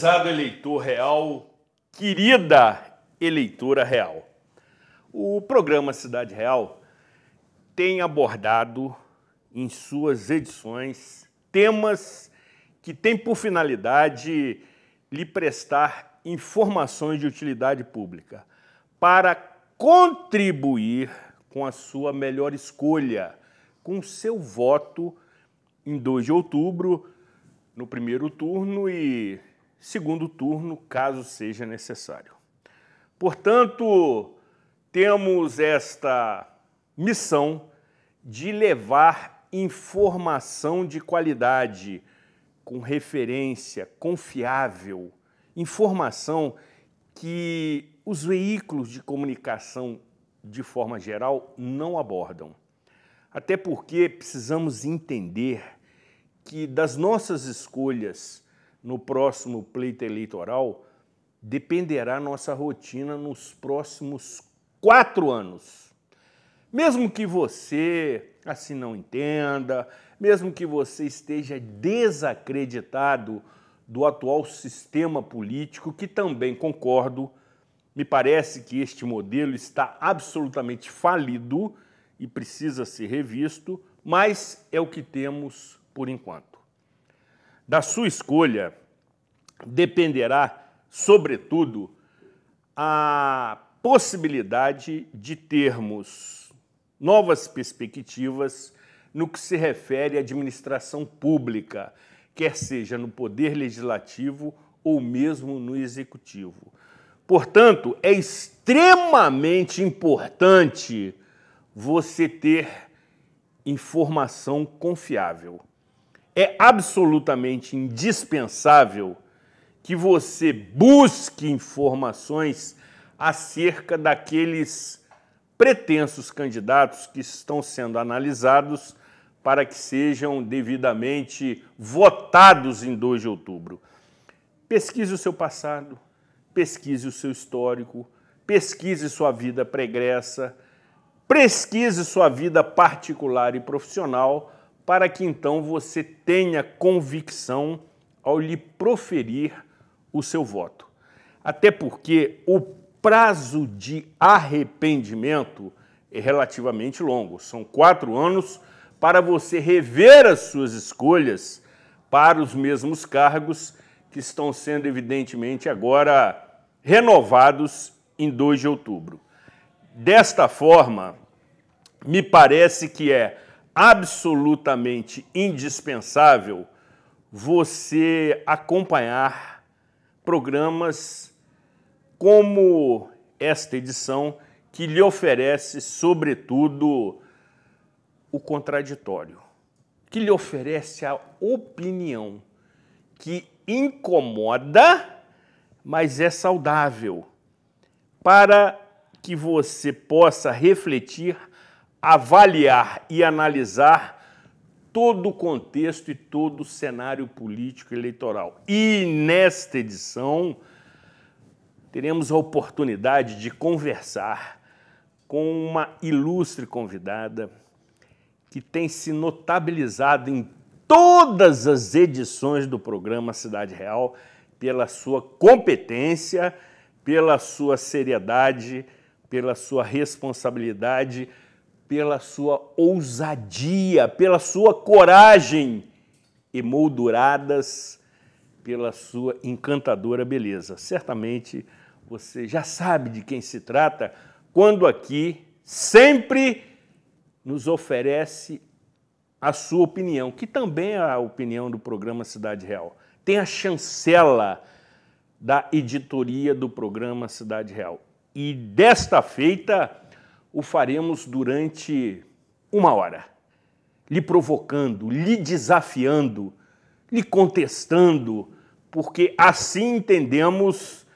Prezado eleitor real, querida eleitora real, o programa Cidade Real tem abordado em suas edições temas que têm por finalidade lhe prestar informações de utilidade pública para contribuir com a sua melhor escolha, com seu voto em 2 de outubro, no primeiro turno e segundo turno, caso seja necessário. Portanto, temos esta missão de levar informação de qualidade, com referência confiável, informação que os veículos de comunicação, de forma geral, não abordam. Até porque precisamos entender que das nossas escolhas no próximo pleito eleitoral dependerá nossa rotina nos próximos quatro anos. Mesmo que você assim não entenda, mesmo que você esteja desacreditado do atual sistema político, que também concordo, me parece que este modelo está absolutamente falido e precisa ser revisto, mas é o que temos por enquanto. Da sua escolha dependerá, sobretudo, a possibilidade de termos novas perspectivas no que se refere à administração pública, quer seja no poder legislativo ou mesmo no executivo. Portanto, é extremamente importante você ter informação confiável é absolutamente indispensável que você busque informações acerca daqueles pretensos candidatos que estão sendo analisados para que sejam devidamente votados em 2 de outubro. Pesquise o seu passado, pesquise o seu histórico, pesquise sua vida pregressa, pesquise sua vida particular e profissional para que então você tenha convicção ao lhe proferir o seu voto. Até porque o prazo de arrependimento é relativamente longo, são quatro anos para você rever as suas escolhas para os mesmos cargos que estão sendo, evidentemente, agora renovados em 2 de outubro. Desta forma, me parece que é absolutamente indispensável você acompanhar programas como esta edição, que lhe oferece, sobretudo, o contraditório, que lhe oferece a opinião que incomoda, mas é saudável, para que você possa refletir avaliar e analisar todo o contexto e todo o cenário político eleitoral. E nesta edição teremos a oportunidade de conversar com uma ilustre convidada que tem se notabilizado em todas as edições do programa Cidade Real pela sua competência, pela sua seriedade, pela sua responsabilidade pela sua ousadia, pela sua coragem, emolduradas pela sua encantadora beleza. Certamente você já sabe de quem se trata quando aqui sempre nos oferece a sua opinião, que também é a opinião do programa Cidade Real. Tem a chancela da editoria do programa Cidade Real. E desta feita, o faremos durante uma hora, lhe provocando, lhe desafiando, lhe contestando, porque assim entendemos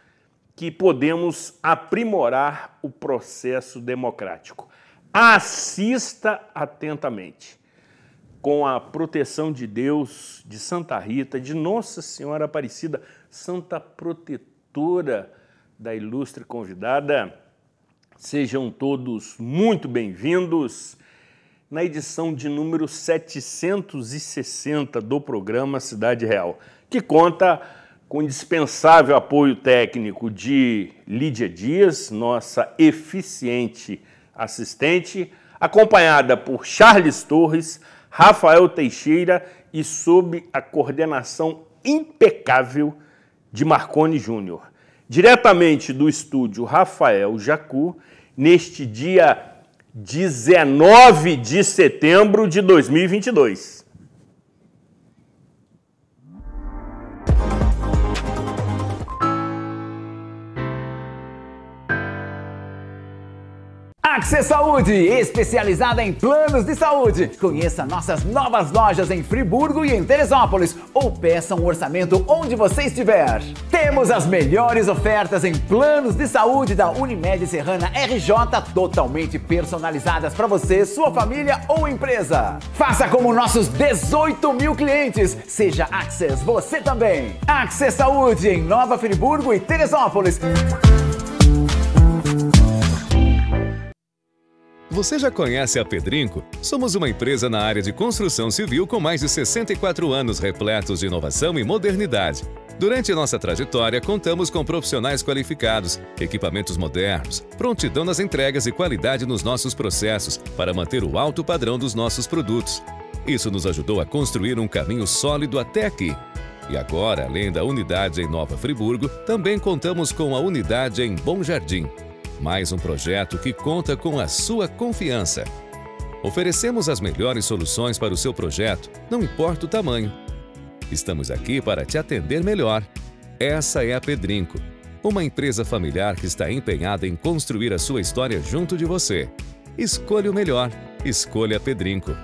que podemos aprimorar o processo democrático. Assista atentamente. Com a proteção de Deus, de Santa Rita, de Nossa Senhora Aparecida, Santa Protetora da ilustre convidada, Sejam todos muito bem-vindos na edição de número 760 do programa Cidade Real, que conta com indispensável apoio técnico de Lídia Dias, nossa eficiente assistente, acompanhada por Charles Torres, Rafael Teixeira e sob a coordenação impecável de Marconi Júnior. Diretamente do estúdio Rafael Jacu, neste dia 19 de setembro de 2022. Axé Saúde, especializada em planos de saúde. Conheça nossas novas lojas em Friburgo e em Teresópolis ou peça um orçamento onde você estiver. Temos as melhores ofertas em planos de saúde da Unimed Serrana RJ, totalmente personalizadas para você, sua família ou empresa. Faça como nossos 18 mil clientes. Seja Access você também. Access Saúde em Nova Friburgo e Teresópolis. Você já conhece a Pedrinco? Somos uma empresa na área de construção civil com mais de 64 anos repletos de inovação e modernidade. Durante nossa trajetória, contamos com profissionais qualificados, equipamentos modernos, prontidão nas entregas e qualidade nos nossos processos para manter o alto padrão dos nossos produtos. Isso nos ajudou a construir um caminho sólido até aqui. E agora, além da unidade em Nova Friburgo, também contamos com a unidade em Bom Jardim, mais um projeto que conta com a sua confiança. Oferecemos as melhores soluções para o seu projeto, não importa o tamanho. Estamos aqui para te atender melhor. Essa é a Pedrinco, uma empresa familiar que está empenhada em construir a sua história junto de você. Escolha o melhor. Escolha Pedrinco.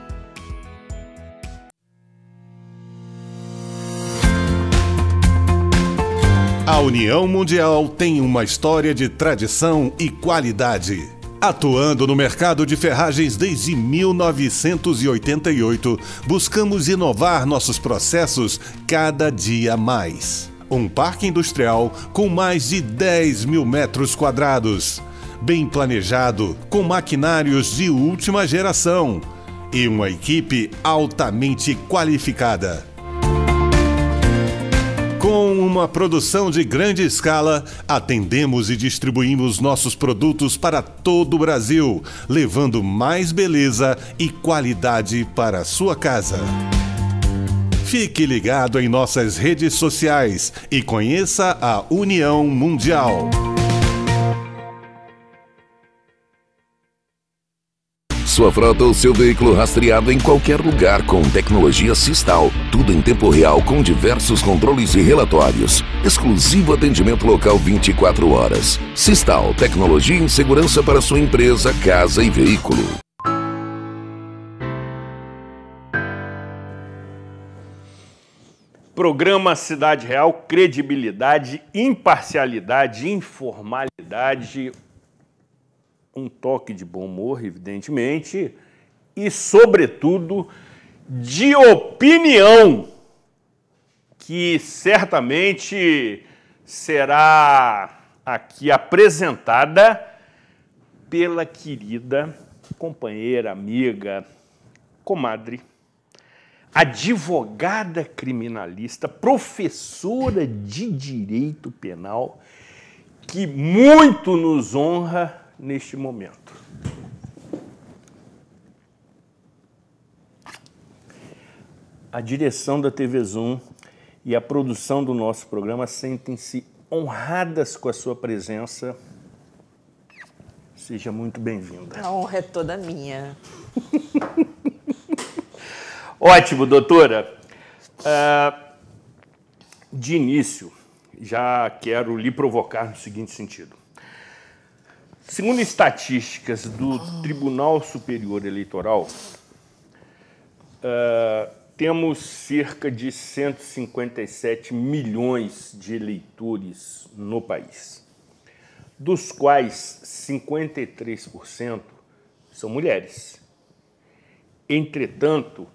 A União Mundial tem uma história de tradição e qualidade. Atuando no mercado de ferragens desde 1988, buscamos inovar nossos processos cada dia mais. Um parque industrial com mais de 10 mil metros quadrados, bem planejado, com maquinários de última geração e uma equipe altamente qualificada. Com uma produção de grande escala, atendemos e distribuímos nossos produtos para todo o Brasil, levando mais beleza e qualidade para a sua casa. Fique ligado em nossas redes sociais e conheça a União Mundial. Sua frota ou seu veículo rastreado em qualquer lugar com tecnologia Sistal. Tudo em tempo real com diversos controles e relatórios. Exclusivo atendimento local 24 horas. Sistal, tecnologia em segurança para sua empresa, casa e veículo. Programa Cidade Real, credibilidade, imparcialidade, informalidade, um toque de bom humor, evidentemente, e, sobretudo, de opinião, que certamente será aqui apresentada pela querida companheira, amiga, comadre, advogada criminalista, professora de direito penal, que muito nos honra neste momento. A direção da TV Zoom e a produção do nosso programa sentem-se honradas com a sua presença. Seja muito bem-vinda. A honra é toda minha. Ótimo, doutora. Uh, de início, já quero lhe provocar no seguinte sentido. Segundo estatísticas do Tribunal Superior Eleitoral, uh, temos cerca de 157 milhões de eleitores no país, dos quais 53% são mulheres. Entretanto,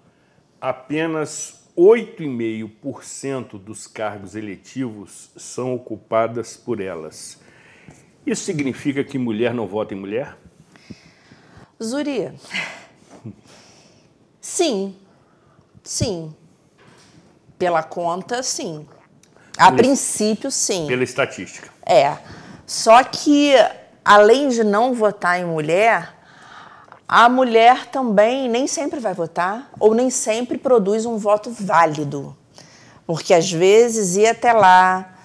apenas 8,5% dos cargos eletivos são ocupadas por elas isso significa que mulher não vota em mulher? Zuri, sim, sim. Pela conta, sim. A princípio, sim. Pela estatística. É. Só que, além de não votar em mulher, a mulher também nem sempre vai votar ou nem sempre produz um voto válido. Porque às vezes ir até lá,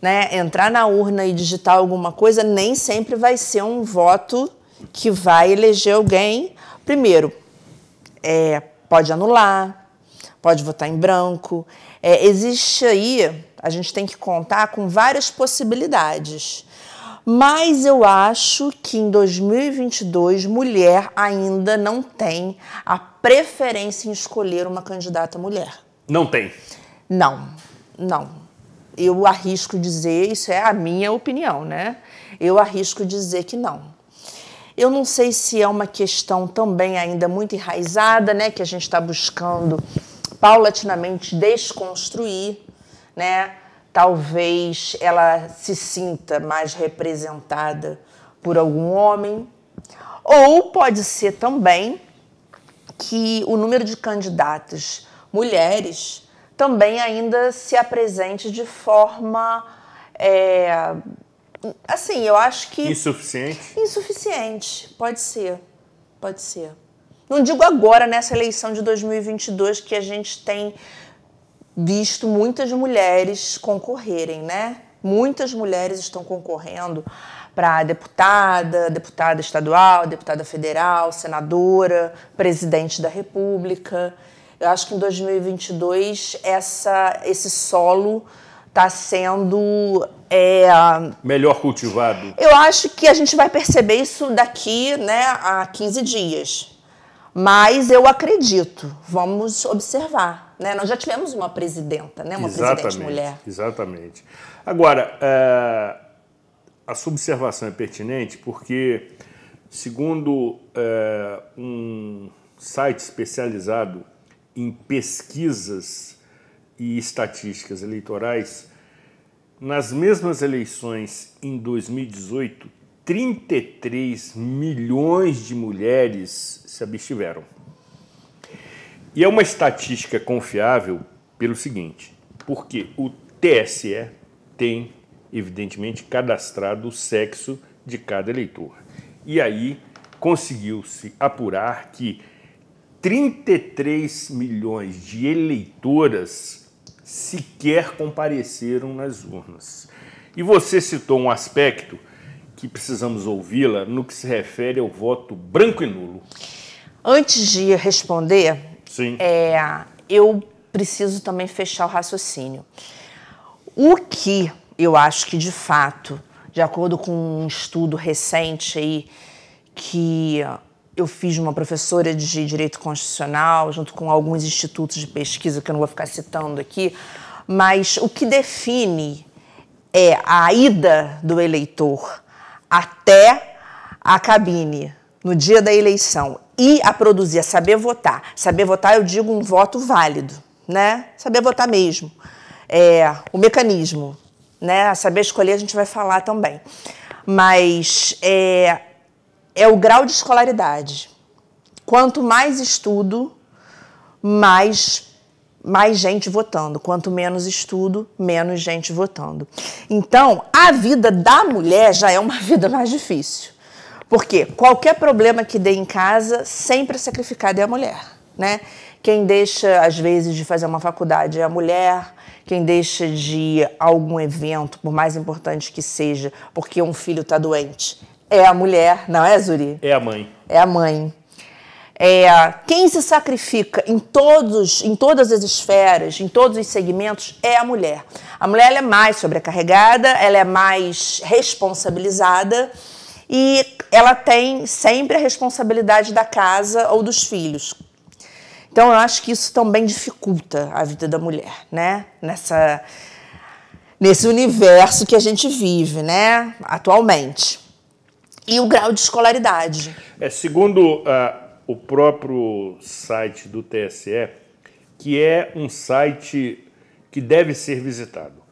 né, entrar na urna e digitar alguma coisa, nem sempre vai ser um voto que vai eleger alguém. Primeiro, é, pode anular, pode votar em branco. É, existe aí, a gente tem que contar com várias possibilidades. Mas eu acho que em 2022, mulher ainda não tem a preferência em escolher uma candidata mulher. Não tem. Não, não. Eu arrisco dizer, isso é a minha opinião, né? Eu arrisco dizer que não. Eu não sei se é uma questão também ainda muito enraizada, né? Que a gente está buscando paulatinamente desconstruir, né? talvez ela se sinta mais representada por algum homem, ou pode ser também que o número de candidatas mulheres também ainda se apresente de forma é, assim, eu acho que insuficiente. Insuficiente, pode ser, pode ser. Não digo agora nessa eleição de 2022 que a gente tem visto muitas mulheres concorrerem, né? Muitas mulheres estão concorrendo para deputada, deputada estadual, deputada federal, senadora, presidente da República. Eu acho que em 2022 essa, esse solo está sendo é, melhor cultivado. Eu acho que a gente vai perceber isso daqui, né, a 15 dias. Mas eu acredito, vamos observar. Né? Nós já tivemos uma presidenta, né? uma exatamente, presidente mulher. Exatamente. Agora, é, a sua observação é pertinente porque, segundo é, um site especializado em pesquisas e estatísticas eleitorais, nas mesmas eleições em 2018, 33 milhões de mulheres se abstiveram. E é uma estatística confiável pelo seguinte, porque o TSE tem, evidentemente, cadastrado o sexo de cada eleitor. E aí conseguiu-se apurar que 33 milhões de eleitoras sequer compareceram nas urnas. E você citou um aspecto que precisamos ouvi-la no que se refere ao voto branco e nulo. Antes de responder, Sim. É, eu preciso também fechar o raciocínio. O que eu acho que, de fato, de acordo com um estudo recente aí, que eu fiz uma professora de Direito Constitucional, junto com alguns institutos de pesquisa, que eu não vou ficar citando aqui, mas o que define é a ida do eleitor até a cabine no dia da eleição e a produzir, a saber votar. Saber votar, eu digo um voto válido, né? Saber votar mesmo. É, o mecanismo, né? Saber escolher a gente vai falar também. Mas é, é o grau de escolaridade. Quanto mais estudo, mais mais gente votando. Quanto menos estudo, menos gente votando. Então, a vida da mulher já é uma vida mais difícil. Porque qualquer problema que dê em casa, sempre é sacrificada é a mulher, né? Quem deixa, às vezes, de fazer uma faculdade é a mulher, quem deixa de algum evento, por mais importante que seja, porque um filho está doente, é a mulher, não é, Zuri? É a mãe. É a mãe. É, quem se sacrifica em, todos, em todas as esferas, em todos os segmentos, é a mulher. A mulher é mais sobrecarregada, ela é mais responsabilizada e ela tem sempre a responsabilidade da casa ou dos filhos. Então eu acho que isso também dificulta a vida da mulher, né? Nessa nesse universo que a gente vive, né, atualmente. E o grau de escolaridade. É, segundo uh, o próprio site do TSE, que é um site que deve ser visitado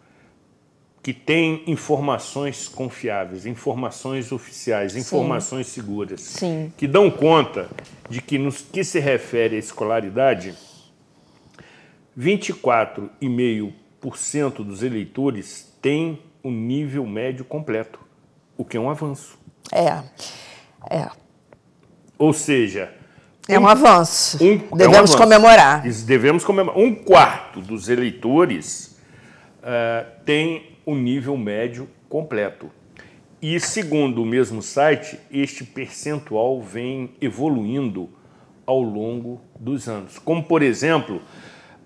que tem informações confiáveis, informações oficiais, informações Sim. seguras, Sim. que dão conta de que, no que se refere à escolaridade, 24,5% 54% dos eleitores têm o nível médio completo, o que é um avanço. É. É. Ou seja, É um avanço. um- é um Devemos avanço. comemorar. Devemos comemorar. Um quarto dos eleitores eh, tem o nível médio completo. E segundo o mesmo site, este percentual vem evoluindo ao longo dos anos. Como, por exemplo,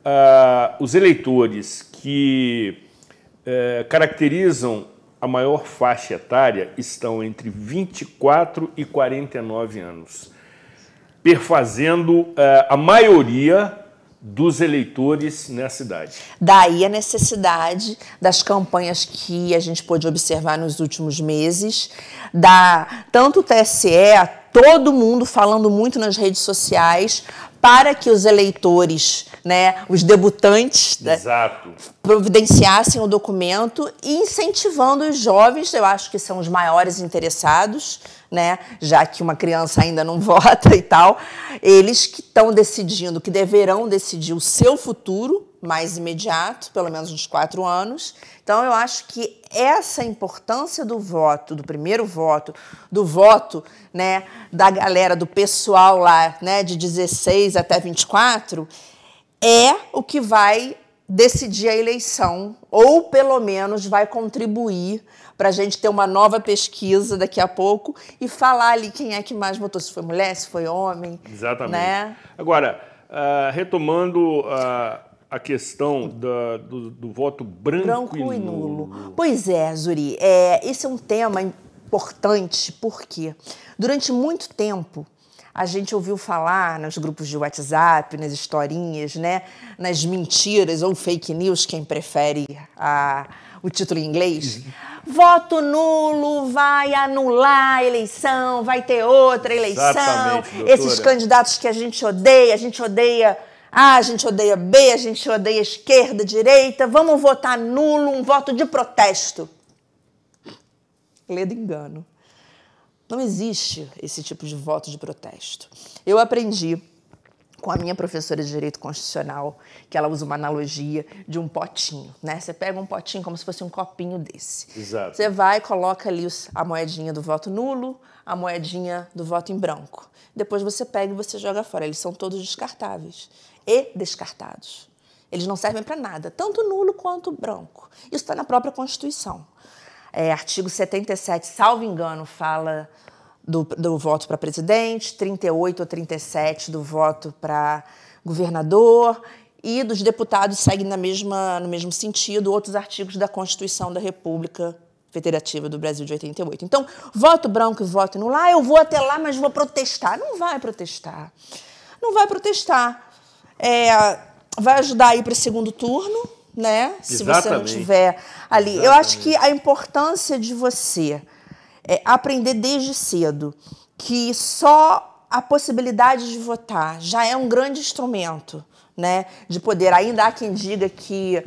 ah, os eleitores que eh, caracterizam a maior faixa etária estão entre 24 e 49 anos perfazendo eh, a maioria dos eleitores nessa idade. Daí a necessidade das campanhas que a gente pôde observar nos últimos meses, da tanto o TSE, todo mundo falando muito nas redes sociais para que os eleitores, né, os debutantes, né, providenciassem o documento e incentivando os jovens, eu acho que são os maiores interessados, né, já que uma criança ainda não vota e tal, eles que estão decidindo, que deverão decidir o seu futuro mais imediato, pelo menos uns quatro anos. Então, eu acho que essa importância do voto, do primeiro voto, do voto né, da galera, do pessoal lá, né, de 16 até 24, é o que vai decidir a eleição, ou pelo menos vai contribuir para a gente ter uma nova pesquisa daqui a pouco e falar ali quem é que mais votou, se foi mulher, se foi homem. Exatamente. Né? Agora, ah, retomando ah, a questão da- do, do voto branco, Branco e nulo. Pois é, Zuri, é, esse é um tema importante porque durante muito tempo a gente ouviu falar nos grupos de WhatsApp, nas historinhas, né, nas mentiras ou fake news, quem prefere a- o título em inglês. Voto nulo vai anular a eleição, vai ter outra eleição. Esses candidatos que a gente odeia, a gente odeia A, a gente odeia B, a gente odeia esquerda, direita. Vamos votar nulo, um voto de protesto. Ledo engano. Não existe esse tipo de voto de protesto. Eu aprendi com a minha professora de Direito Constitucional, que ela usa uma analogia de um potinho, né? Você pega um potinho como se fosse um copinho desse. Exato. Você vai, coloca ali a moedinha do voto nulo, a moedinha do voto em branco. Depois você pega e você joga fora. Eles são todos descartáveis e descartados. Eles não servem para nada, tanto nulo quanto branco. Isso está na própria Constituição. É, artigo 77, salvo engano, fala do, do voto para presidente, 38 ou 37 do voto para governador, e dos deputados seguem na mesma, no mesmo sentido outros artigos da Constituição da República Federativa do Brasil de 88. Então, voto branco e voto nulo, ah, eu vou até lá, mas vou protestar. Não vai protestar. Não vai protestar. É, vai ajudar aí para o segundo turno, né? Se você não Exatamente. tiver ali. Eu acho que a importância de você é aprender desde cedo que só a possibilidade de votar já é um grande instrumento, né? De poder. Ainda há quem diga que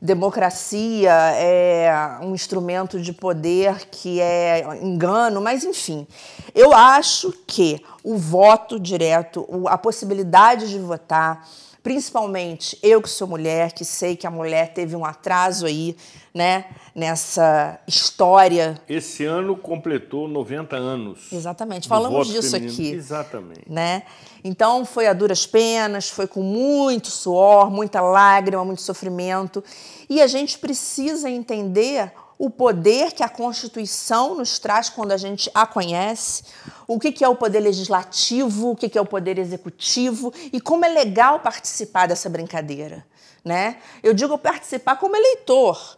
democracia é um instrumento de poder que é engano, mas enfim, eu acho que o voto direto, a possibilidade de votar, principalmente eu que sou mulher, que sei que a mulher teve um atraso aí, né, nessa história. Esse ano completou 90 anos. Exatamente, falamos disso feminino. aqui. Exatamente. né? Então foi a duras penas, foi com muito suor, muita lágrima, muito sofrimento. E a gente precisa entender o poder que a Constituição nos traz quando a gente a conhece, o que é o poder legislativo, o que que é o poder executivo e como é legal participar dessa brincadeira. Né? Eu digo participar como eleitor.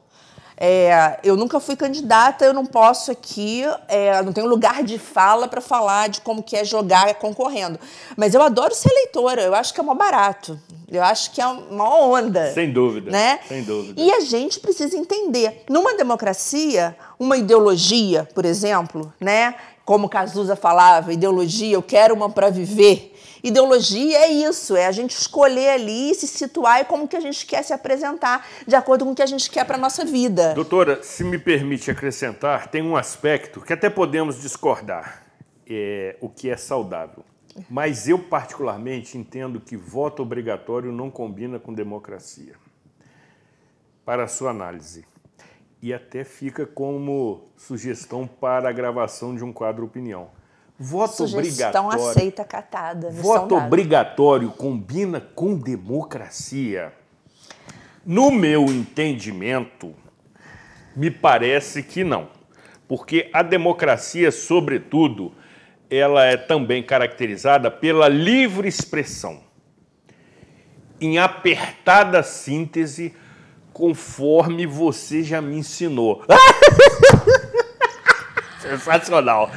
É, eu nunca fui candidata, eu não posso aqui, é, não tenho lugar de fala para falar de como que é jogar concorrendo. Mas eu adoro ser eleitora, eu acho que é mó barato. Eu acho que é uma onda. Sem dúvida, Né? sem dúvida. E a gente precisa entender. Numa democracia, uma ideologia, por exemplo, né? Como Cazuza falava, ideologia, eu quero uma para viver. Ideologia é isso, é a gente escolher ali, se situar e como que a gente quer se apresentar de acordo com o que a gente quer para nossa vida. Doutora, se me permite acrescentar, tem um aspecto que até podemos discordar, é, o que é saudável. Mas eu, particularmente, entendo que voto obrigatório não combina com democracia. para a sua análise. E até fica como sugestão para a gravação de um quadro opinião. Voto Sugestão obrigatório. aceita catada. Voto dada. obrigatório combina com democracia? No meu entendimento, me parece que não. Porque a democracia, sobretudo, ela é também caracterizada pela livre expressão. Em apertada síntese, conforme você já me ensinou. Sensacional.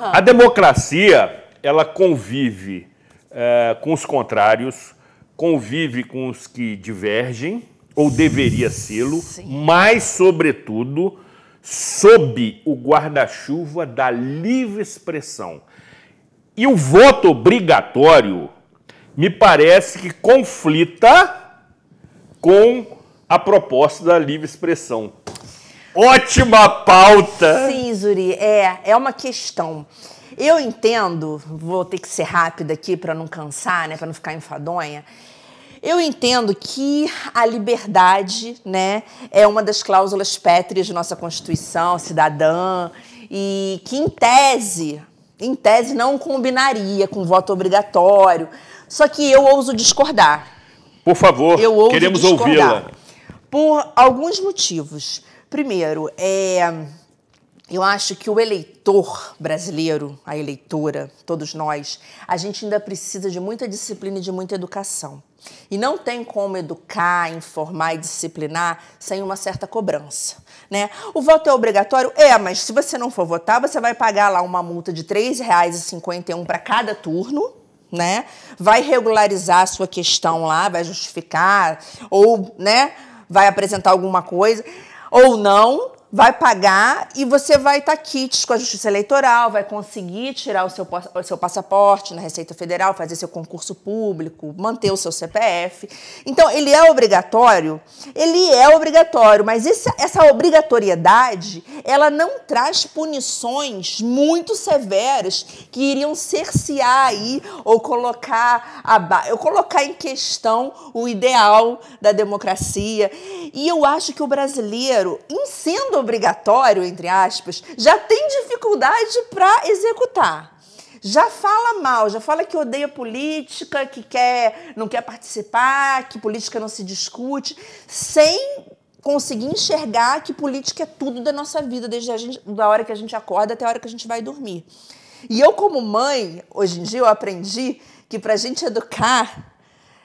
A democracia, ela convive eh, com os contrários, convive com os que divergem, ou deveria sê-lo, mas, sobretudo, sob o guarda-chuva da livre expressão. E o voto obrigatório me parece que conflita com a proposta da livre expressão. Ótima pauta! Sim, Zuri, é, é uma questão. Eu entendo, vou ter que ser rápida aqui para não cansar, né, para não ficar enfadonha. Eu entendo que a liberdade, né, é uma das cláusulas pétreas de nossa Constituição cidadã e que em tese, em tese não combinaria com voto obrigatório. Só que eu ouso discordar. Por favor, queremos ouvi-la. Por alguns motivos. Primeiro, é, eu acho que o eleitor brasileiro, a eleitora, todos nós, a gente ainda precisa de muita disciplina e de muita educação. E não tem como educar, informar e disciplinar sem uma certa cobrança. Né? O voto é obrigatório? É, mas se você não for votar, você vai pagar lá uma multa de R$ 3,51 para cada turno, né? Vai regularizar a sua questão lá, vai justificar, ou, né, vai apresentar alguma coisa, ou não, vai pagar e você vai estar quites com a Justiça Eleitoral, vai conseguir tirar o seu, o seu passaporte na Receita Federal, fazer seu concurso público, manter o seu CPF. Então, ele é obrigatório? Ele é obrigatório, mas esse- essa obrigatoriedade, ela não traz punições muito severas que iriam cercear aí ou colocar, aba- ou colocar em questão o ideal da democracia. E eu acho que o brasileiro, em sendo obrigatório, entre aspas, já tem dificuldade para executar. Já fala mal, já fala que odeia política, que quer, não quer participar, que política não se discute, sem conseguir enxergar que política é tudo da nossa vida, desde a gente, da hora que a gente acorda até a hora que a gente vai dormir. E eu, como mãe, hoje em dia eu aprendi que para a gente educar,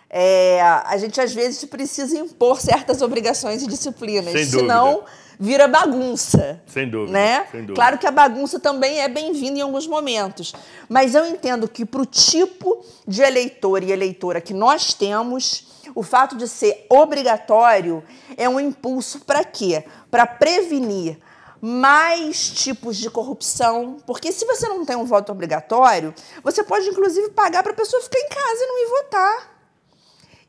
é, a gente às vezes precisa impor certas obrigações e disciplinas, Sem dúvida. senão vira bagunça. Sem dúvida, Né? sem dúvida. Claro que a bagunça também é bem-vinda em alguns momentos, mas eu entendo que para o tipo de eleitor e eleitora que nós temos, o fato de ser obrigatório é um impulso para quê? Para prevenir mais tipos de corrupção, porque se você não tem um voto obrigatório, você pode inclusive pagar para a pessoa ficar em casa e não ir votar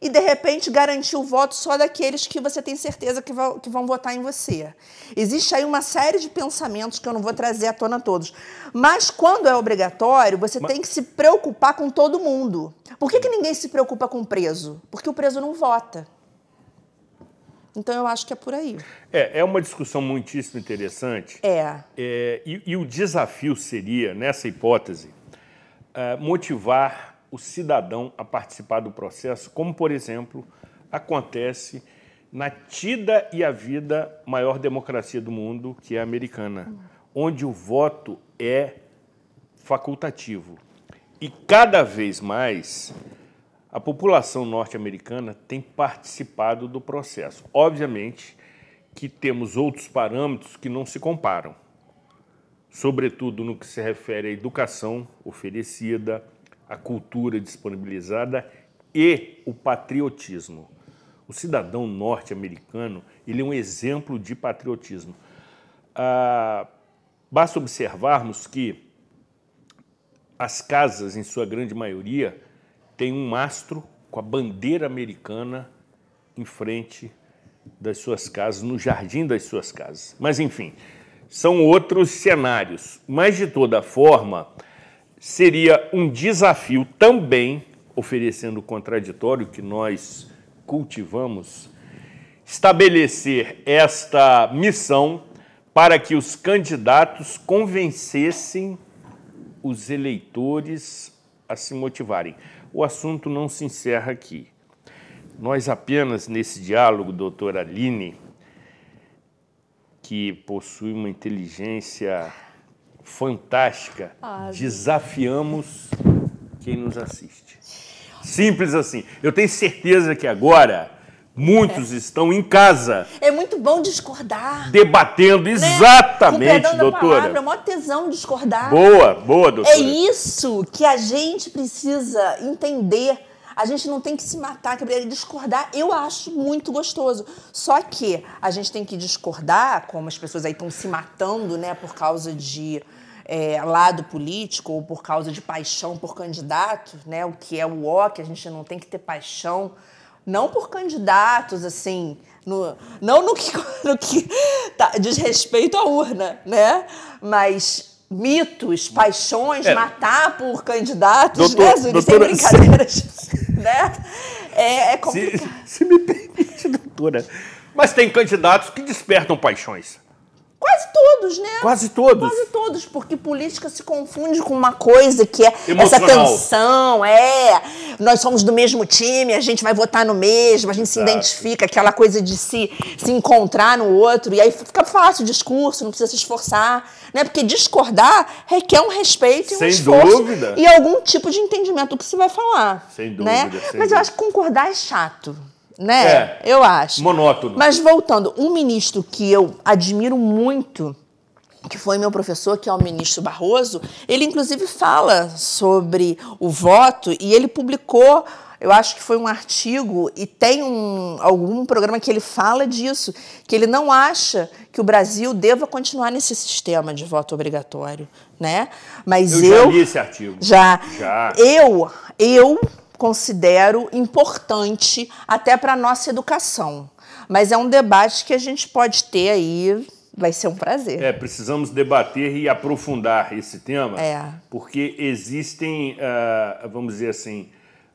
e de repente garantir o voto só daqueles que você tem certeza que vão, que vão votar em você. Existe aí uma série de pensamentos que eu não vou trazer à tona todos. Mas quando é obrigatório, você tem que se preocupar com todo mundo. Por que, que ninguém se preocupa com o preso? Porque o preso não vota. Então eu acho que é por aí. É, é uma discussão muitíssimo interessante. É. É, e, e o desafio seria, nessa hipótese, eh, motivar o cidadão a participar do processo, como, por exemplo, acontece na tida e a vida maior democracia do mundo, que é a americana, onde o voto é facultativo. E cada vez mais a população norte-americana tem participado do processo. Obviamente que temos outros parâmetros que não se comparam, sobretudo no que se refere à educação oferecida, à cultura disponibilizada e o patriotismo. O cidadão norte-americano ele é um exemplo de patriotismo. Ah, basta observarmos que as casas, em sua grande maioria, têm um mastro com a bandeira americana em frente das suas casas, no jardim das suas casas. Mas, enfim, são outros cenários. Mas, de toda forma, seria um desafio também, oferecendo o contraditório que nós cultivamos, estabelecer esta missão para que os candidatos convencessem os eleitores a se motivarem. O assunto não se encerra aqui. Nós apenas, nesse diálogo, doutora Aline, que possui uma inteligência fantástica, ah, desafiamos quem nos assiste. Simples assim. Eu tenho certeza que agora muitos é. estão em casa. É muito bom discordar. Debatendo, né? exatamente, Com doutora. Palavra, é maior tesão discordar. Boa, boa, doutora. É isso que a gente precisa entender. A gente não tem que se matar, que discordar. Eu acho muito gostoso. Só que a gente tem que discordar, como as pessoas aí estão se matando, né, por causa de é, lado político ou por causa de paixão por candidato, né? O que é o ó, que a gente não tem que ter paixão, não por candidatos, assim, no, não no que, no que tá, diz respeito à urna, né? Mas mitos, paixões, é. matar por candidatos, Doutor, né, Zuri? Doutora, Sem brincadeiras, se... né? É, é complicado. Se, se me permite, doutora. Mas tem candidatos que despertam paixões. Quase todos, né? Quase todos. Quase todos, porque política se confunde com uma coisa que é Emocional. essa tensão, é. Nós somos do mesmo time, a gente vai votar no mesmo, a gente se identifica, aquela coisa de se, se encontrar no outro, e aí fica fácil o discurso, não precisa se esforçar, né? Porque discordar requer um respeito e um sem esforço dúvida. e algum tipo de entendimento do que se vai falar. Sem dúvida. Né? Sem Mas dúvida. eu acho que concordar é chato né? É, eu acho. Monótono. Mas voltando, um ministro que eu admiro muito, que foi meu professor, que é o ministro Barroso, ele inclusive fala sobre o voto e ele publicou, eu acho que foi um artigo e tem um, algum programa que ele fala disso, que ele não acha que o Brasil deva continuar nesse sistema de voto obrigatório, né? Mas eu, eu já li esse artigo. Já. Já. Eu, eu considero importante até para a nossa educação. Mas é um debate que a gente pode ter aí, vai ser um prazer. É, precisamos debater e aprofundar esse tema, é. porque existem, uh, vamos dizer assim,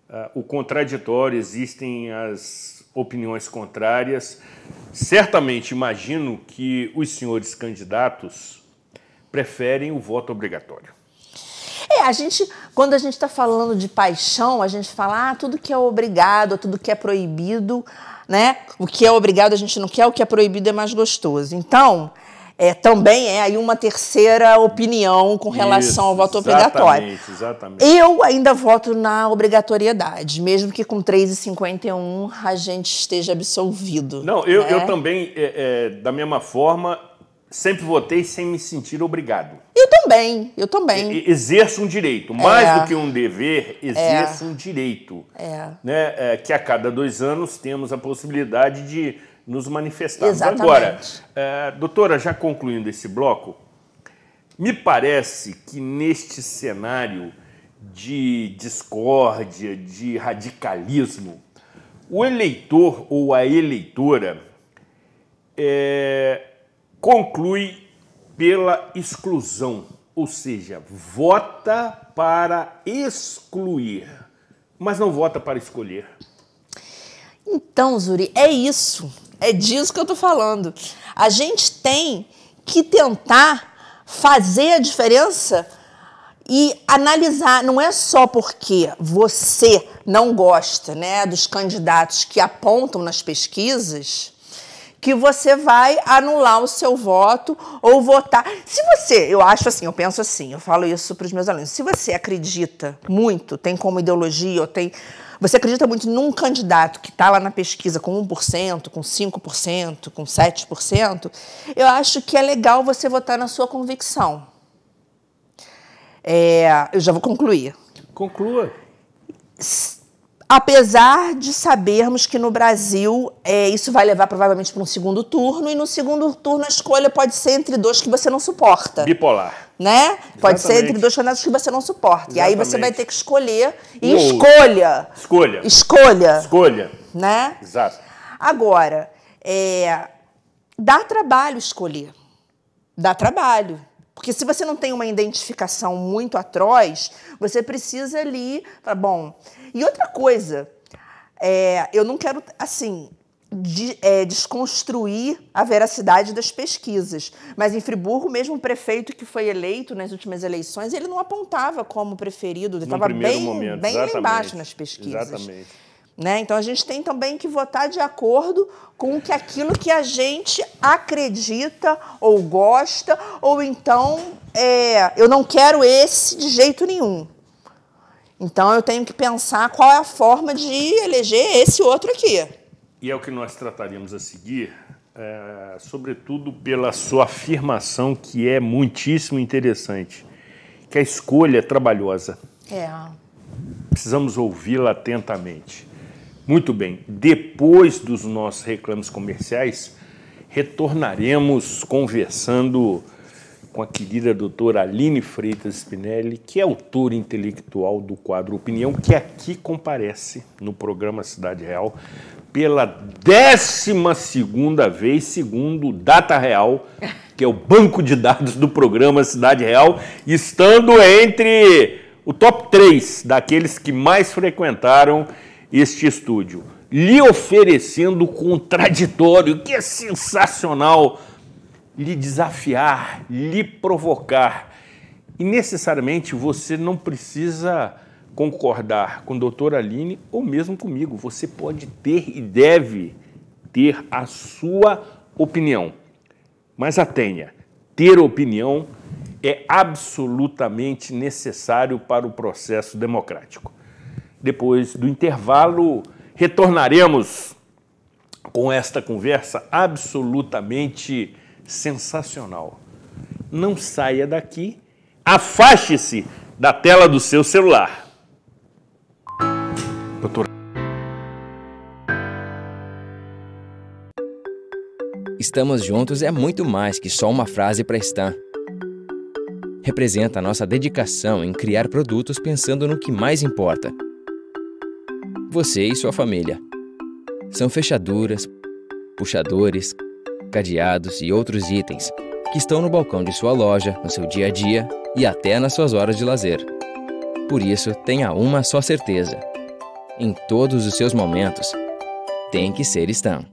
uh, o contraditório, existem as opiniões contrárias. Certamente imagino que os senhores candidatos preferem o voto obrigatório. É, a gente, quando a gente está falando de paixão, a gente fala, ah, tudo que é obrigado, tudo que é proibido, né? O que é obrigado a gente não quer, o que é proibido é mais gostoso. Então, é, também é aí uma terceira opinião com relação Isso, ao voto obrigatório. Exatamente, exatamente. Eu ainda voto na obrigatoriedade, mesmo que com 3,51 a gente esteja absolvido. Não, eu, né? eu também, é, é, da mesma forma, sempre votei sem me sentir obrigado. Eu também, eu também. Exerço um direito. Mais é. do que um dever, exerço é. um direito. É. Né? É, que a cada dois anos temos a possibilidade de nos manifestarmos. Agora, é, doutora, já concluindo esse bloco, me parece que neste cenário de discórdia, de radicalismo, o eleitor ou a eleitora é, conclui pela exclusão, ou seja, vota para excluir, mas não vota para escolher. Então, Zuri, é isso. É disso que eu estou falando. A gente tem que tentar fazer a diferença e analisar. Não é só porque você não gosta né, dos candidatos que apontam nas pesquisas que você vai anular o seu voto ou votar. Se você, eu acho assim, eu penso assim, eu falo isso para os meus alunos, se você acredita muito, tem como ideologia, ou tem. Você acredita muito num candidato que está lá na pesquisa com 1%, com 5%, com 7%, eu acho que é legal você votar na sua convicção. É, eu já vou concluir. Conclua apesar de sabermos que no Brasil é, isso vai levar provavelmente para um segundo turno, e no segundo turno a escolha pode ser entre dois que você não suporta. Bipolar. Né? Exatamente. Pode ser entre dois candidatos que você não suporta. Exatamente. E aí você vai ter que escolher. E Uou. escolha. Escolha. Escolha. Escolha. Né? Exato. Agora, é, dá trabalho escolher. Dá trabalho. Porque se você não tem uma identificação muito atroz, você precisa ali, bom. E outra coisa, é, eu não quero, assim, de, é, desconstruir a veracidade das pesquisas. Mas em Friburgo, mesmo o prefeito que foi eleito nas últimas eleições, ele não apontava como preferido, ele estava bem, momento, bem lá embaixo nas pesquisas. Exatamente. Né? Então a gente tem também que votar de acordo com que aquilo que a gente acredita ou gosta, ou então é, eu não quero esse de jeito nenhum. Então eu tenho que pensar qual é a forma de eleger esse outro aqui. E é o que nós trataríamos a seguir, é, sobretudo pela sua afirmação que é muitíssimo interessante, que a escolha é trabalhosa. É. Precisamos ouvi-la atentamente. Muito bem, depois dos nossos reclames comerciais, retornaremos conversando com a querida doutora Aline Freitas Spinelli, que é autora intelectual do quadro Opinião, que aqui comparece no programa Cidade Real pela 12 vez, segundo Data Real, que é o banco de dados do programa Cidade Real, estando entre o top 3 daqueles que mais frequentaram este estúdio, lhe oferecendo contraditório, que é sensacional lhe desafiar, lhe provocar. E necessariamente você não precisa concordar com a doutora Aline ou mesmo comigo. Você pode ter e deve ter a sua opinião. Mas a tenha. Ter opinião é absolutamente necessário para o processo democrático. Depois do intervalo, retornaremos com esta conversa absolutamente sensacional. Não saia daqui, afaste-se da tela do seu celular. Doutor. Estamos juntos é muito mais que só uma frase para Stan. Representa a nossa dedicação em criar produtos pensando no que mais importa. Você e sua família. São fechaduras, puxadores, cadeados e outros itens que estão no balcão de sua loja, no seu dia a dia e até nas suas horas de lazer. Por isso, tenha uma só certeza: em todos os seus momentos, tem que ser Stan.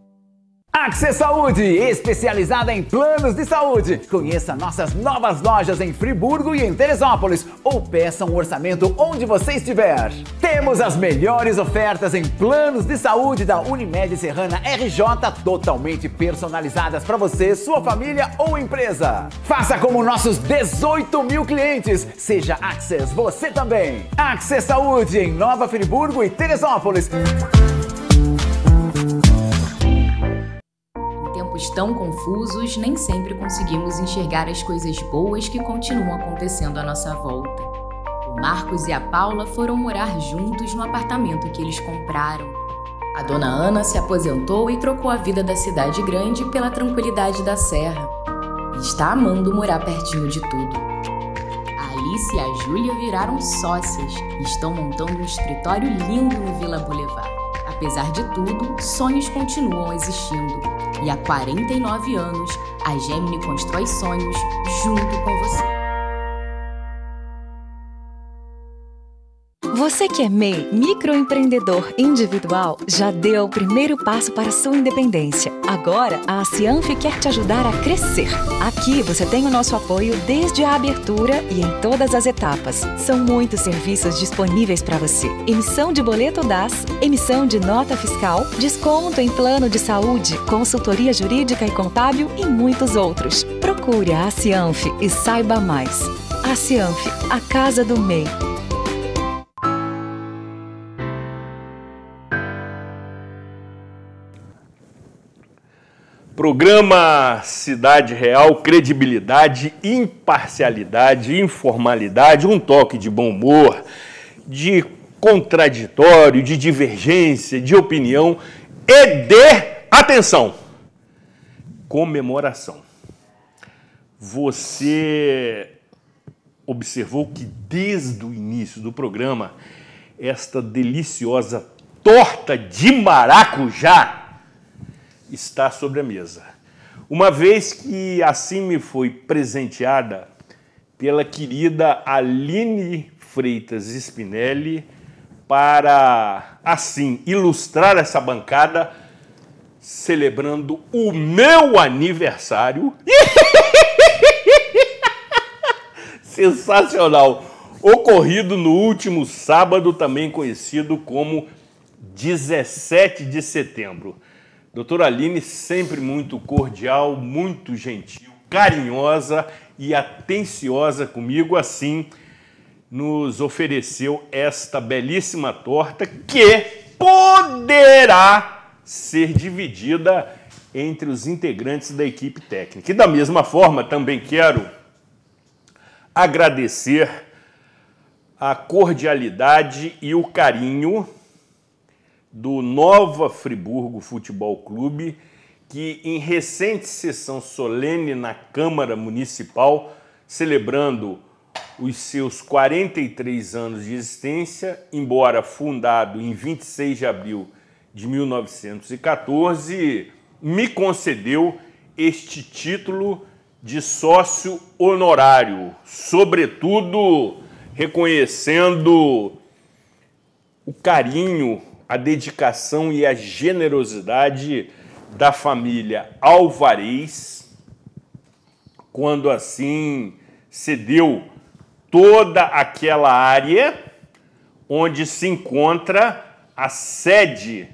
Access Saúde, especializada em planos de saúde. Conheça nossas novas lojas em Friburgo e em Teresópolis ou peça um orçamento onde você estiver. Temos as melhores ofertas em planos de saúde da Unimed Serrana RJ, totalmente personalizadas para você, sua família ou empresa. Faça como nossos 18 mil clientes. Seja Access você também. Access Saúde em Nova Friburgo e Teresópolis. Tempos tão confusos, nem sempre conseguimos enxergar as coisas boas que continuam acontecendo à nossa volta. O Marcos e a Paula foram morar juntos no apartamento que eles compraram. A dona Ana se aposentou e trocou a vida da cidade grande pela tranquilidade da serra. Está amando morar pertinho de tudo. A Alice e a Júlia viraram sócias e estão montando um escritório lindo no Vila Boulevard. Apesar de tudo, sonhos continuam existindo. E há 49 anos, a Gemini constrói sonhos junto com você. Você que é MEI, microempreendedor individual, já deu o primeiro passo para sua independência. Agora, a Cianf quer te ajudar a crescer. Aqui você tem o nosso apoio desde a abertura e em todas as etapas. São muitos serviços disponíveis para você: emissão de boleto DAS, emissão de nota fiscal, desconto em plano de saúde, consultoria jurídica e contábil e muitos outros. Procure a Cianf e saiba mais. A Cianf, a casa do MEI. Programa Cidade Real, credibilidade, imparcialidade, informalidade, um toque de bom humor, de contraditório, de divergência, de opinião e de atenção. Comemoração. Você observou que desde o início do programa, esta deliciosa torta de maracujá está sobre a mesa. Uma vez que assim me foi presenteada pela querida Aline Freitas Spinelli para, assim, ilustrar essa bancada, celebrando o meu aniversário. Sensacional! Ocorrido no último sábado, também conhecido como 17 de setembro. Doutora Aline, sempre muito cordial, muito gentil, carinhosa e atenciosa comigo, assim nos ofereceu esta belíssima torta que poderá ser dividida entre os integrantes da equipe técnica. E da mesma forma, também quero agradecer a cordialidade e o carinho do Nova Friburgo Futebol Clube, que em recente sessão solene na Câmara Municipal, celebrando os seus 43 anos de existência, embora fundado em 26 de abril de 1914, me concedeu este título de sócio honorário, sobretudo reconhecendo o carinho, a dedicação e a generosidade da família Alvarez, quando assim cedeu toda aquela área onde se encontra a sede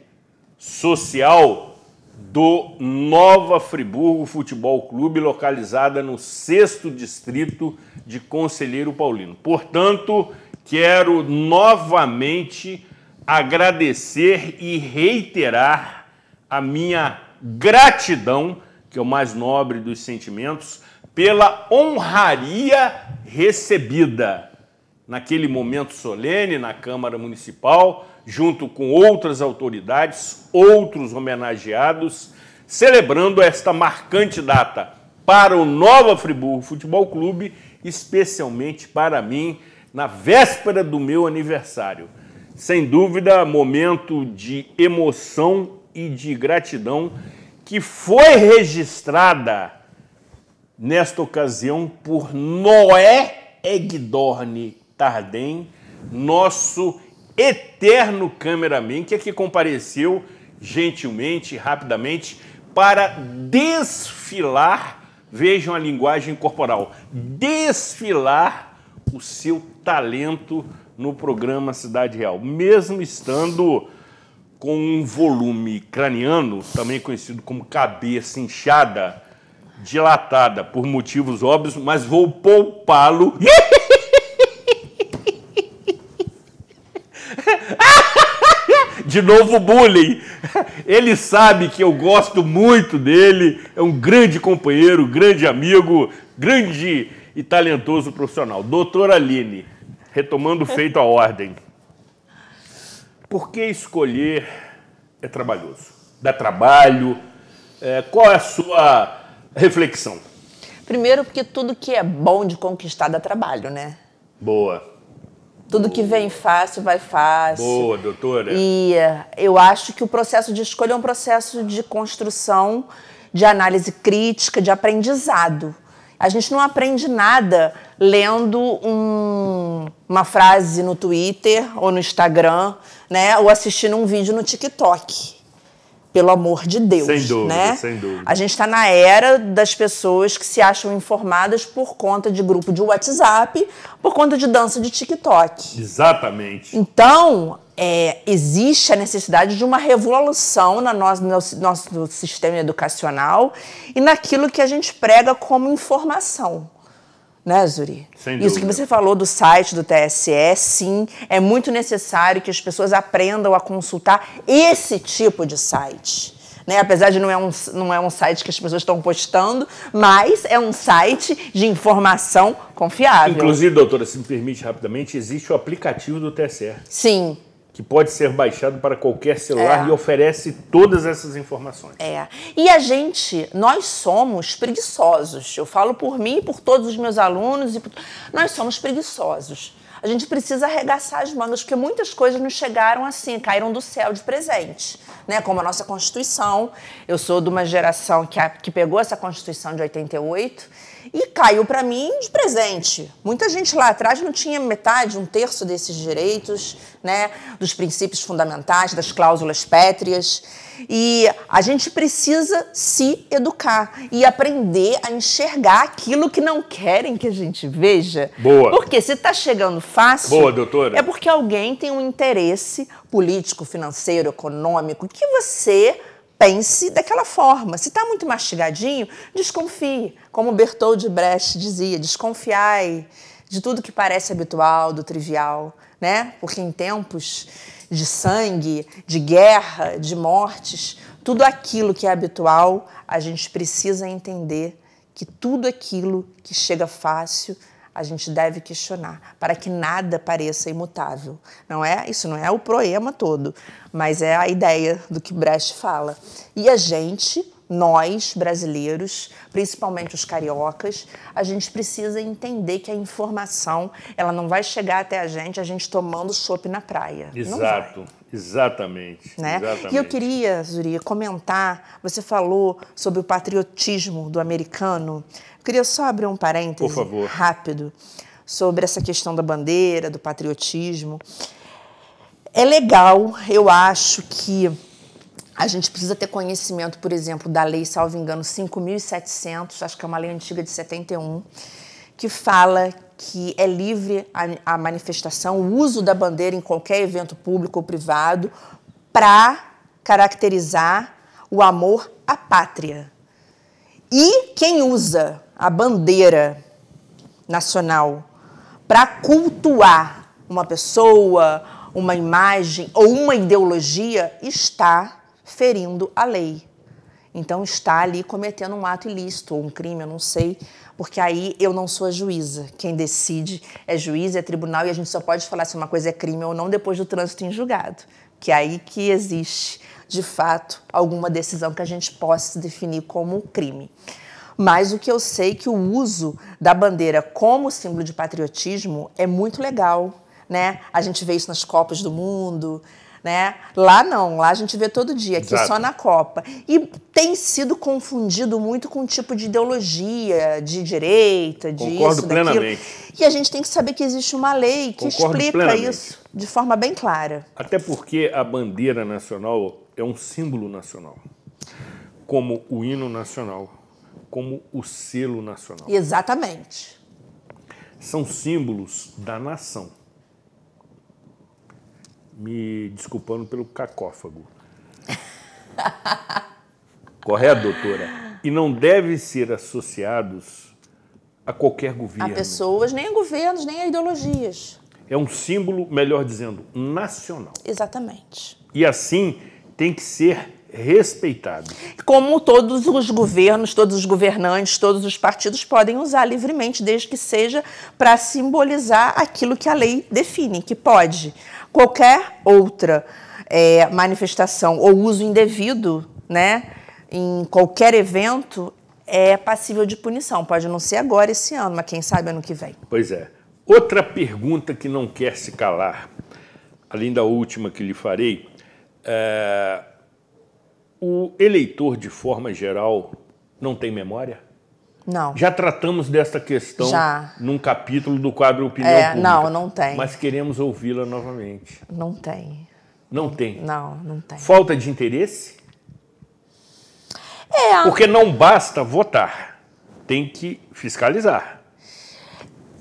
social do Nova Friburgo Futebol Clube, localizada no sexto distrito de Conselheiro Paulino. Portanto, quero novamente agradecer e reiterar a minha gratidão, que é o mais nobre dos sentimentos, pela honraria recebida naquele momento solene na Câmara Municipal junto com outras autoridades, outros homenageados, celebrando esta marcante data para o Nova Friburgo Futebol Clube, especialmente para mim, na véspera do meu aniversário. Sem dúvida, momento de emoção e de gratidão que foi registrada nesta ocasião por Noé Egdorne Tardem, nosso eterno cameraman que aqui compareceu gentilmente, rapidamente, para desfilar, vejam a linguagem corporal, desfilar o seu talento no programa Cidade Real, mesmo estando com um volume craniano, também conhecido como cabeça inchada, dilatada por motivos óbvios, mas vou poupá-lo de novo bullying. Ele sabe que eu gosto muito dele, é um grande companheiro, grande amigo, grande e talentoso profissional. Doutora Aline, retomando feito a ordem. Por que escolher é trabalhoso? Dá trabalho? É, qual é a sua reflexão? Primeiro, porque tudo que é bom de conquistar dá trabalho, né? Boa. Tudo que vem fácil vai fácil. Boa, doutora. E eh, eu acho que o processo de escolha é um processo de construção, de análise crítica, de aprendizado. A gente não aprende nada lendo um, uma frase no Twitter ou no Instagram, né? Ou assistindo um vídeo no TikTok pelo amor de Deus. Sem dúvida, né? sem dúvida. A gente está na era das pessoas que se acham informadas por conta de grupo de WhatsApp, por conta de dança de TikTok. Exatamente. Então, é, existe a necessidade de uma revolução no nosso, no nosso sistema educacional e naquilo que a gente prega como informação né, Zuri? Sem Isso que você falou do site do TSE, sim, é muito necessário que as pessoas aprendam a consultar esse tipo de site. Né? Apesar de não é, um, não é um site que as pessoas estão postando, mas é um site de informação confiável. Inclusive, doutora, se me permite rapidamente, existe o aplicativo do TSE. Sim, que pode ser baixado para qualquer celular É. e oferece todas essas informações. É. E a gente, nós somos preguiçosos. Eu falo por mim e por todos os meus alunos. E por... Nós somos preguiçosos. A gente precisa arregaçar as mangas, porque muitas coisas nos chegaram assim, caíram do céu de presente. Né? Como a nossa Constituição. Eu sou de uma geração que, a- que pegou essa Constituição de 88 E caiu para mim de presente. Muita gente lá atrás não tinha metade, um terço desses direitos, né, dos princípios fundamentais, das cláusulas pétreas. E a gente precisa se educar e aprender a enxergar aquilo que não querem que a gente veja. Boa. Porque se está chegando fácil, Boa, doutora. é porque alguém tem um interesse político, financeiro, econômico que você pense daquela forma. Se está muito mastigadinho, desconfie. Como Bertold Brecht dizia, desconfiai de tudo que parece habitual, do trivial, né? Porque em tempos de sangue, de guerra, de mortes, tudo aquilo que é habitual, a gente precisa entender que tudo aquilo que chega fácil, a gente deve questionar, para que nada pareça imutável. Não é? Isso não é o proema todo, mas é a ideia do que Brecht fala. E a gente, nós brasileiros, principalmente os cariocas, a gente precisa entender que a informação, ela não vai chegar até a gente a gente tomando chopp na praia. Exato, exatamente. Né? exatamente. E eu queria, Zuri, comentar. Você falou sobre o patriotismo do americano. Eu queria só abrir um parêntese Por favor. rápido sobre essa questão da bandeira, do patriotismo. É legal, eu acho que a gente precisa ter conhecimento, por exemplo, da lei, salvo engano, 5.700, acho que é uma lei antiga de 71, que fala que é livre a, a manifestação, o uso da bandeira em qualquer evento público ou privado para caracterizar o amor à pátria. E quem usa a bandeira nacional para cultuar uma pessoa, uma imagem ou uma ideologia está ferindo a lei. Então está ali cometendo um ato ilícito ou um crime, eu não sei, porque aí eu não sou a juíza. Quem decide é juiz, é tribunal e a gente só pode falar se uma coisa é crime ou não depois do trânsito em julgado, que é aí que existe, de fato, alguma decisão que a gente possa definir como crime. Mas o que eu sei é que o uso da bandeira como símbolo de patriotismo é muito legal, né? A gente vê isso nas Copas do Mundo, né? Lá não, lá a gente vê todo dia, aqui Exato. só na Copa. E tem sido confundido muito com um tipo de ideologia, de direita, de Concordo isso, daquilo. plenamente. E a gente tem que saber que existe uma lei que Concordo explica plenamente. isso de forma bem clara. Até porque a bandeira nacional é um símbolo nacional, como o hino nacional, como o selo nacional. Exatamente. São símbolos da nação. Me desculpando pelo cacófago. Correto, doutora? E não devem ser associados a qualquer A governo. pessoas, nem a governos, nem a ideologias. É um símbolo, melhor dizendo, nacional. Exatamente. E assim tem que ser respeitado. Como todos os governos, todos os governantes, todos os partidos podem usar livremente, desde que seja para simbolizar aquilo que a lei define, que pode. Qualquer outra eh, manifestação ou uso indevido, né, em qualquer evento, é passível de punição. Pode não ser agora esse ano, mas quem sabe ano que vem. Pois é. Outra pergunta que não quer se calar, além da última que lhe farei, é, o eleitor, de forma geral, não tem memória? Não. Já tratamos desta questão Já. num capítulo do quadro Opinião É, Pública. não, não tem. Mas queremos ouvi-la novamente. Não tem. Não tem. Não, não tem. Falta de interesse? É, Porque não basta votar, tem que fiscalizar.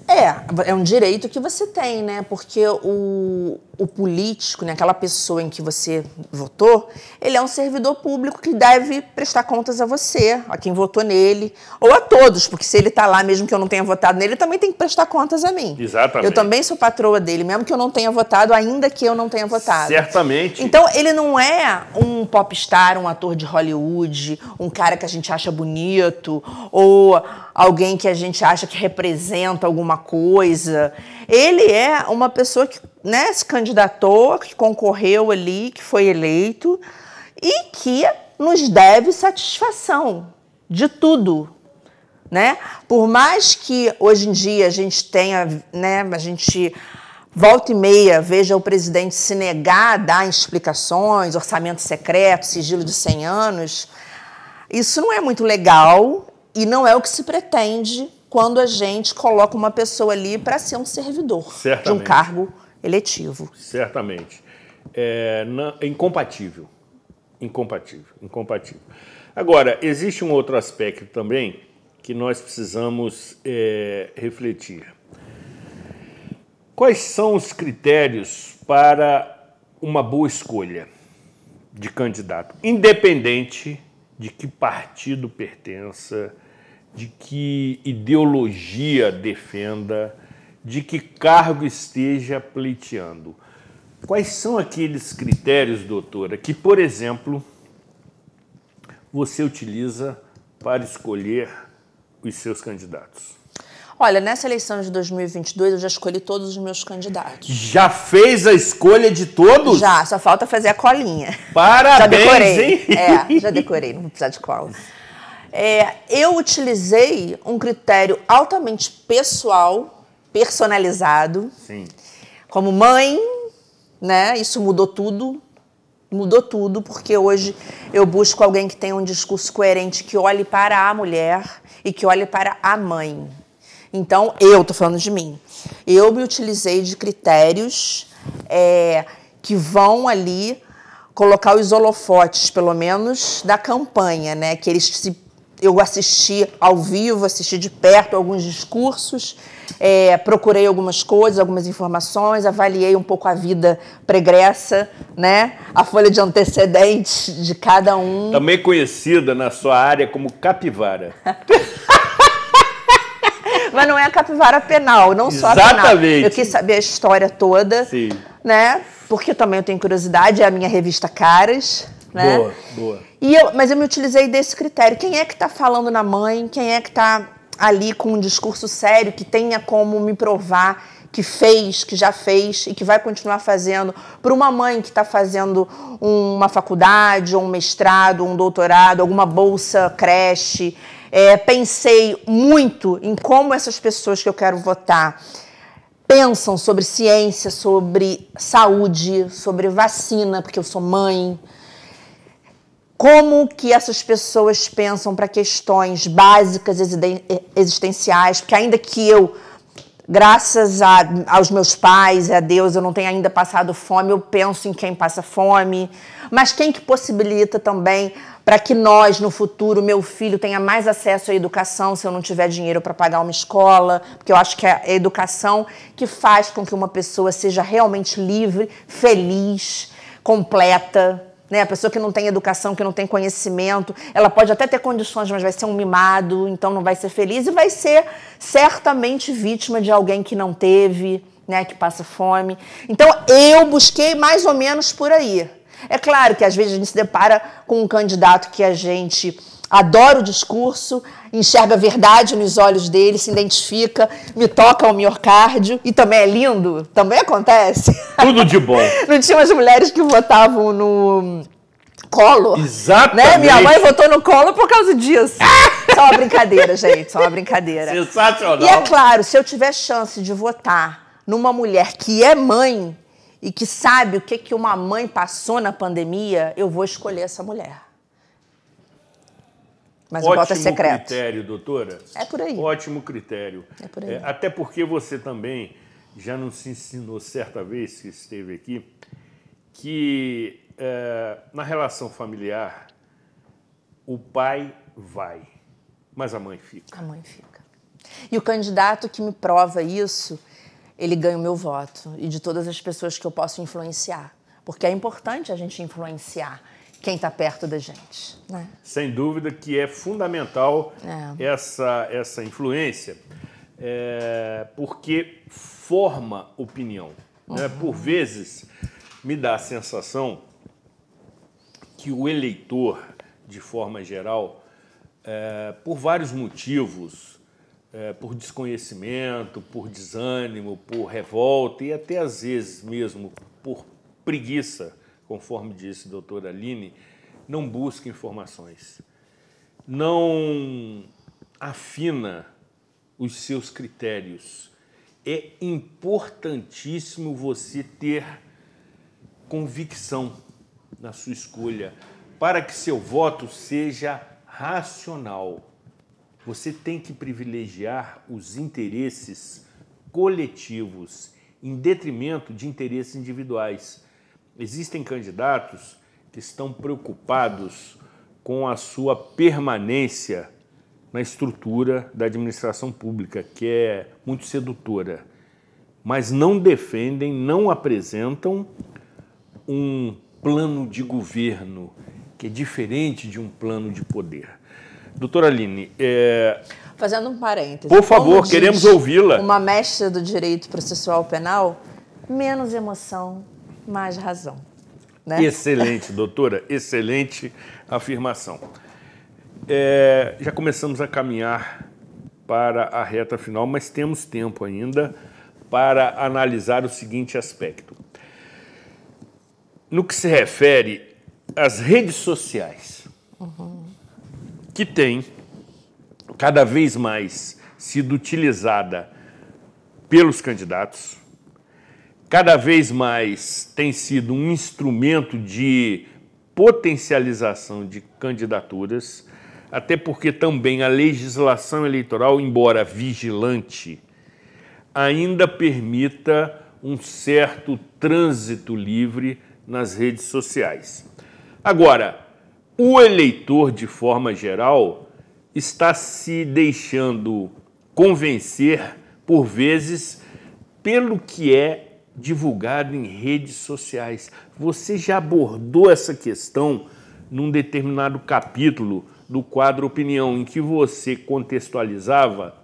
É, é um direito que você tem, né? Porque o, o político, né, aquela pessoa em que você votou, ele é um servidor público que deve prestar contas a você, a quem votou nele, ou a todos, porque se ele está lá, mesmo que eu não tenha votado nele, ele também tem que prestar contas a mim. Exatamente. Eu também sou patroa dele, mesmo que eu não tenha votado, ainda que eu não tenha votado. Certamente. Então, ele não é um popstar, um ator de Hollywood, um cara que a gente acha bonito, ou alguém que a gente acha que representa alguma coisa. Ele é uma pessoa que né, se candidatou, que concorreu ali, que foi eleito e que nos deve satisfação de tudo. Né? Por mais que hoje em dia a gente tenha, né, a gente volta e meia veja o presidente se negar a dar explicações, orçamento secreto, sigilo de 100 anos, isso não é muito legal e não é o que se pretende quando a gente coloca uma pessoa ali para ser um servidor de um Certamente. cargo eletivo. Certamente. É, não- é incompatível. Incompatível. Incompatível. Agora, existe um outro aspecto também que nós precisamos é, refletir. Quais são os critérios para uma boa escolha de candidato, independente de que partido pertença, de que ideologia defenda, de que cargo esteja pleiteando? Quais são aqueles critérios, doutora, que, por exemplo, você utiliza para escolher os seus candidatos? Olha, nessa eleição de 2022 eu já escolhi todos os meus candidatos. Já fez a escolha de todos? Já, só falta fazer a colinha. Parabéns, já decorei. hein? É, já decorei, não vou precisar de cola. É, eu utilizei um critério altamente pessoal, personalizado. Sim. Como mãe, né? Isso mudou tudo. Mudou tudo, porque hoje eu busco alguém que tenha um discurso coerente, que olhe para a mulher e que olhe para a mãe. Então, eu tô falando de mim. Eu me utilizei de critérios é, que vão ali colocar os holofotes, pelo menos, da campanha, né? Que eles se eu assisti ao vivo, assisti de perto alguns discursos, é, procurei algumas coisas, algumas informações, avaliei um pouco a vida pregressa, né? A folha de antecedentes de cada um. Também conhecida na sua área como capivara. Mas não é a capivara penal, não só a penal. Exatamente. Eu quis saber a história toda, Sim. né? Porque também eu tenho curiosidade, é a minha revista Caras, né? Boa, boa. E eu, mas eu me utilizei desse critério. Quem é que está falando na mãe? Quem é que está ali com um discurso sério que tenha como me provar que fez, que já fez e que vai continuar fazendo? Para uma mãe que está fazendo uma faculdade, ou um mestrado, um doutorado, alguma bolsa creche. É, pensei muito em como essas pessoas que eu quero votar pensam sobre ciência, sobre saúde, sobre vacina, porque eu sou mãe. Como que essas pessoas pensam para questões básicas existenciais, porque ainda que eu, graças a- aos meus pais e a Deus, eu não tenha ainda passado fome, eu penso em quem passa fome, mas quem que possibilita também para que nós, no futuro, meu filho tenha mais acesso à educação se eu não tiver dinheiro para pagar uma escola, porque eu acho que é a educação que faz com que uma pessoa seja realmente livre, feliz, completa. Né? A pessoa que não tem educação, que não tem conhecimento, ela pode até ter condições, mas vai ser um mimado, então não vai ser feliz e vai ser certamente vítima de alguém que não teve, né? que passa fome. Então eu busquei mais ou menos por aí. É claro que às vezes a gente se depara com um candidato que a gente adora o discurso, enxerga a verdade nos olhos dele, se identifica, me toca ao miocárdio e também é lindo, também acontece. Tudo de bom. Não tinha umas mulheres que votavam no colo? Exatamente. Né? Minha mãe votou no colo por causa disso. Só uma brincadeira, gente, só uma brincadeira. Sensacional. E é claro, se eu tiver chance de votar numa mulher que é mãe e que sabe o que, que uma mãe passou na pandemia, eu vou escolher essa mulher. Mas o voto é Ótimo secreto. critério, doutora. É por aí. Ótimo critério. É por aí. até porque você também já nos ensinou certa vez que esteve aqui que é, na relação familiar o pai vai, mas a mãe fica. A mãe fica. E o candidato que me prova isso, ele ganha o meu voto e de todas as pessoas que eu posso influenciar. Porque é importante a gente influenciar quem está perto da gente. Né? Sem dúvida que é fundamental É. essa, essa influência, é, porque forma opinião. né? Por vezes, me dá a sensação que o eleitor, de forma geral, é, por vários motivos, é, por desconhecimento, por desânimo, por revolta e até às vezes mesmo por preguiça, conforme disse a doutora Aline, não busca informações, não afina os seus critérios. É importantíssimo você ter convicção na sua escolha para que seu voto seja racional. Você tem que privilegiar os interesses coletivos em detrimento de interesses individuais. Existem candidatos que estão preocupados com a sua permanência na estrutura da administração pública, que é muito sedutora, mas não defendem, não apresentam um plano de governo que é diferente de um plano de poder. Doutora Aline, é... Fazendo um parêntese. Por favor, queremos ouvi-la. Uma mestra do direito processual penal, menos emoção, mais razão. Né? Excelente, doutora, excelente afirmação. É, já começamos a caminhar para a reta final, mas temos tempo ainda para analisar o seguinte aspecto. No que se refere às redes sociais, uhum. que têm cada vez mais sido utilizada pelos candidatos, cada vez mais tem sido um instrumento de potencialização de candidaturas, até porque também a legislação eleitoral, embora vigilante, ainda permita um certo trânsito livre nas redes sociais. Agora, o eleitor, de forma geral, está se deixando convencer, por vezes, pelo que é divulgado em redes sociais. Você já abordou essa questão num determinado capítulo do quadro Opinião, em que você contextualizava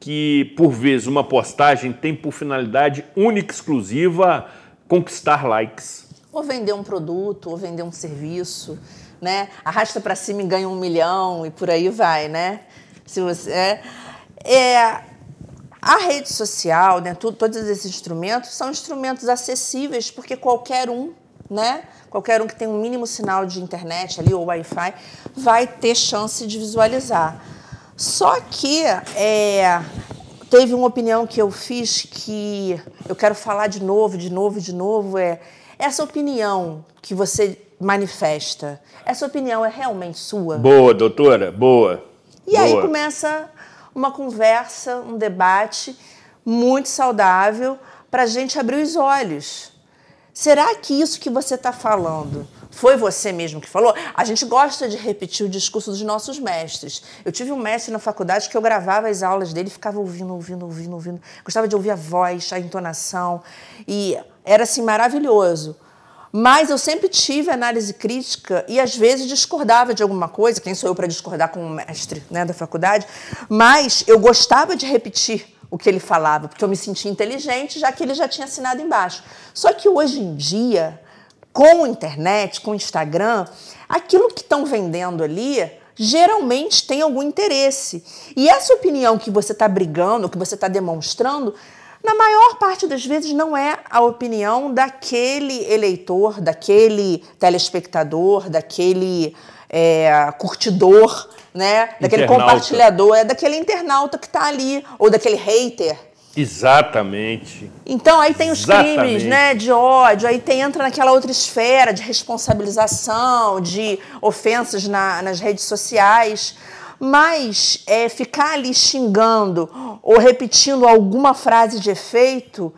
que, por vezes, uma postagem tem por finalidade única e exclusiva conquistar likes. Ou vender um produto, ou vender um serviço, né? Arrasta para cima e ganha um milhão e por aí vai, né? Se você é, é a rede social, né, tudo, todos esses instrumentos são instrumentos acessíveis porque qualquer um, né, qualquer um que tem um mínimo sinal de internet ali ou Wi-Fi vai ter chance de visualizar. Só que é, teve uma opinião que eu fiz que eu quero falar de novo, de novo, de novo é essa opinião que você manifesta. Essa opinião é realmente sua? Boa, doutora, boa. E boa. aí começa uma conversa, um debate muito saudável para a gente abrir os olhos. Será que isso que você está falando foi você mesmo que falou? A gente gosta de repetir o discurso dos nossos mestres. Eu tive um mestre na faculdade que eu gravava as aulas dele, ficava ouvindo, ouvindo, ouvindo, ouvindo. Gostava de ouvir a voz, a entonação. E era assim maravilhoso. Mas eu sempre tive análise crítica e às vezes discordava de alguma coisa. Quem sou eu para discordar com um mestre né, da faculdade? Mas eu gostava de repetir o que ele falava, porque eu me sentia inteligente, já que ele já tinha assinado embaixo. Só que hoje em dia, com a internet, com o Instagram, aquilo que estão vendendo ali geralmente tem algum interesse. E essa opinião que você está brigando, que você está demonstrando, na maior parte das vezes não é a opinião daquele eleitor, daquele telespectador, daquele é, curtidor, né? daquele internauta. compartilhador, é daquele internauta que está ali, ou daquele hater. Exatamente. Então aí tem os Exatamente. crimes, né, de ódio, aí tem, entra naquela outra esfera de responsabilização, de ofensas na, nas redes sociais. Mas é, ficar ali xingando ou repetindo alguma frase de efeito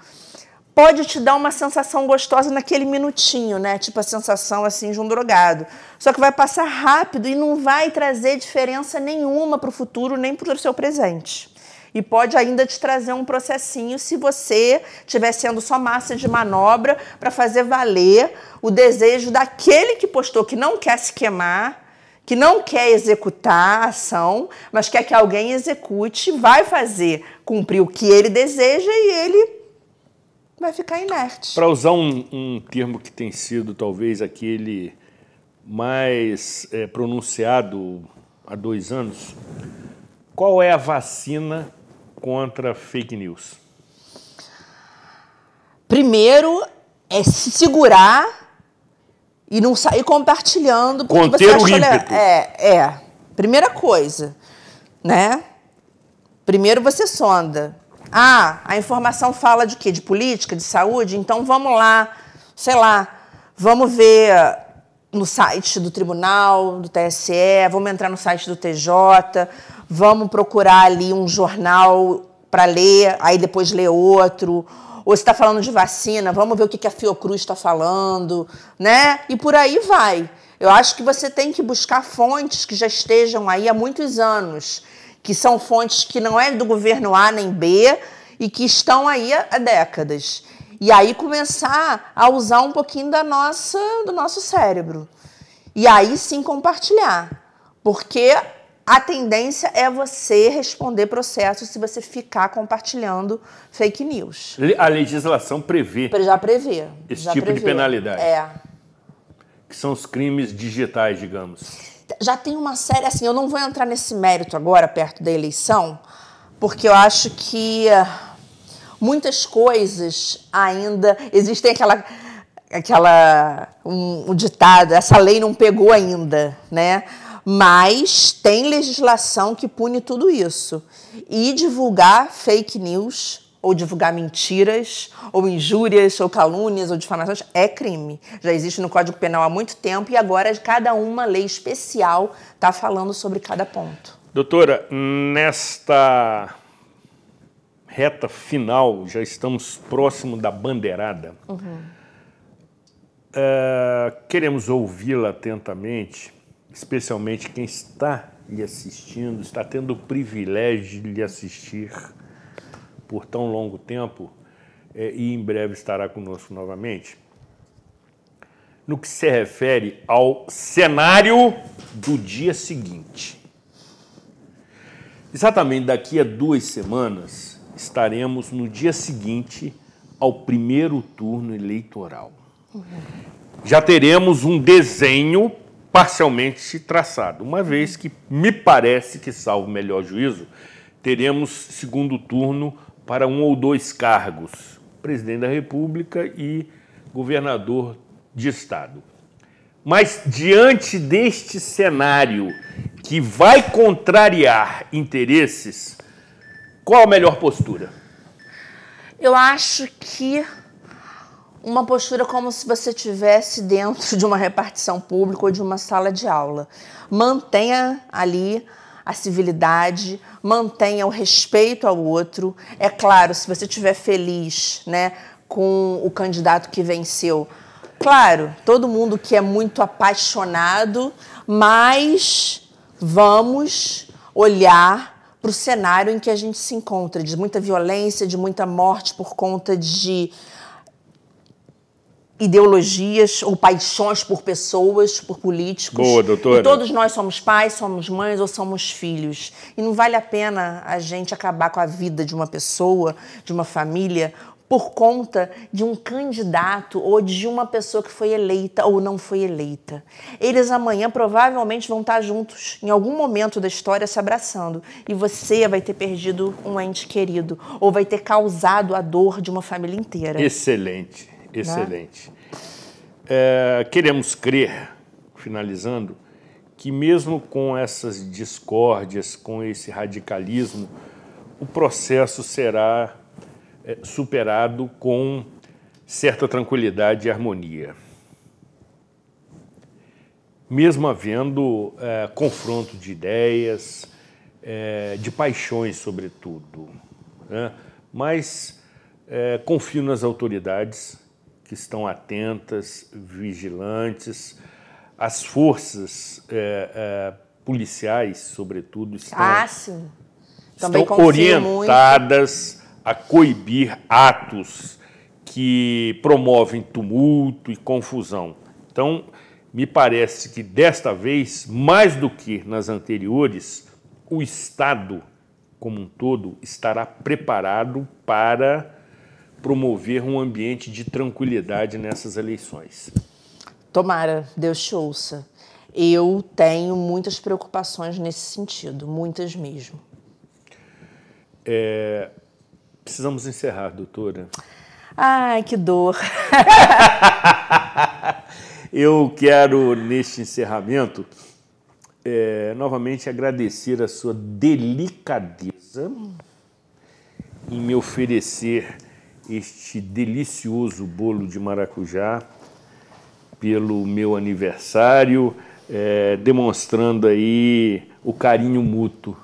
pode te dar uma sensação gostosa naquele minutinho, né? Tipo a sensação assim de um drogado. Só que vai passar rápido e não vai trazer diferença nenhuma para o futuro nem para o seu presente. E pode ainda te trazer um processinho se você estiver sendo só massa de manobra para fazer valer o desejo daquele que postou que não quer se queimar que não quer executar a ação, mas quer que alguém execute, vai fazer cumprir o que ele deseja e ele vai ficar inerte. Para usar um, um, termo que tem sido talvez aquele mais é, pronunciado há dois anos, qual é a vacina contra fake news? Primeiro é se segurar e não sair compartilhando. Conter o ímpeto. É, é. Primeira coisa, né? Primeiro você sonda. Ah, a informação fala de quê? De política, de saúde? Então vamos lá, sei lá, vamos ver no site do tribunal, do TSE, vamos entrar no site do TJ, vamos procurar ali um jornal para ler, aí depois ler outro. Ou se está falando de vacina, vamos ver o que a Fiocruz está falando, né? E por aí vai. Eu acho que você tem que buscar fontes que já estejam aí há muitos anos, que são fontes que não é do governo A nem B e que estão aí há décadas. E aí começar a usar um pouquinho da nossa, do nosso cérebro. E aí sim compartilhar. Porque a tendência é você responder processos se você ficar compartilhando fake news. A legislação prevê. Já prevê. Esse já tipo prevê. de penalidade. É. Que são os crimes digitais, digamos. Já tem uma série, assim, eu não vou entrar nesse mérito agora, perto da eleição, porque eu acho que muitas coisas ainda. Existem aquela. aquela um, um ditado, essa lei não pegou ainda, né? Mas tem legislação que pune tudo isso. E divulgar fake news, ou divulgar mentiras, ou injúrias, ou calúnias, ou difamações, é crime. Já existe no Código Penal há muito tempo e agora cada uma lei especial está falando sobre cada ponto. Doutora, nesta reta final, já estamos próximo da bandeirada. Uhum. Uh, queremos ouvi-la atentamente especialmente quem está lhe assistindo, está tendo o privilégio de lhe assistir por tão longo tempo é, e em breve estará conosco novamente. No que se refere ao cenário do dia seguinte. Exatamente daqui a duas semanas estaremos no dia seguinte ao primeiro turno eleitoral. Já teremos um desenho parcialmente traçado, uma vez que me parece que, salvo melhor juízo, teremos segundo turno para um ou dois cargos, presidente da República e governador de estado. Mas diante deste cenário que vai contrariar interesses, qual a melhor postura? Eu acho que uma postura como se você estivesse dentro de uma repartição pública ou de uma sala de aula. Mantenha ali a civilidade, mantenha o respeito ao outro. É claro, se você estiver feliz né, com o candidato que venceu, claro, todo mundo que é muito apaixonado, mas vamos olhar para o cenário em que a gente se encontra, de muita violência, de muita morte por conta de ideologias ou paixões por pessoas, por políticos. Boa, doutora. E todos nós somos pais, somos mães ou somos filhos. E não vale a pena a gente acabar com a vida de uma pessoa, de uma família, por conta de um candidato ou de uma pessoa que foi eleita ou não foi eleita. Eles amanhã provavelmente vão estar juntos, em algum momento da história, se abraçando. E você vai ter perdido um ente querido ou vai ter causado a dor de uma família inteira. Excelente. Excelente. Né? É, queremos crer, finalizando, que mesmo com essas discórdias, com esse radicalismo, o processo será é, superado com certa tranquilidade e harmonia. Mesmo havendo é, confronto de ideias, é, de paixões, sobretudo. Né? Mas é, confio nas autoridades que estão atentas, vigilantes. As forças é, é, policiais, sobretudo, estão, ah, estão orientadas muito. a coibir atos que promovem tumulto e confusão. Então, me parece que desta vez, mais do que nas anteriores, o Estado como um todo estará preparado para promover um ambiente de tranquilidade nessas eleições. Tomara, Deus te ouça. Eu tenho muitas preocupações nesse sentido, muitas mesmo. É, precisamos encerrar, doutora. Ai, que dor. Eu quero, neste encerramento, é, novamente agradecer a sua delicadeza em me oferecer este delicioso bolo de maracujá pelo meu aniversário, é, demonstrando aí o carinho mútuo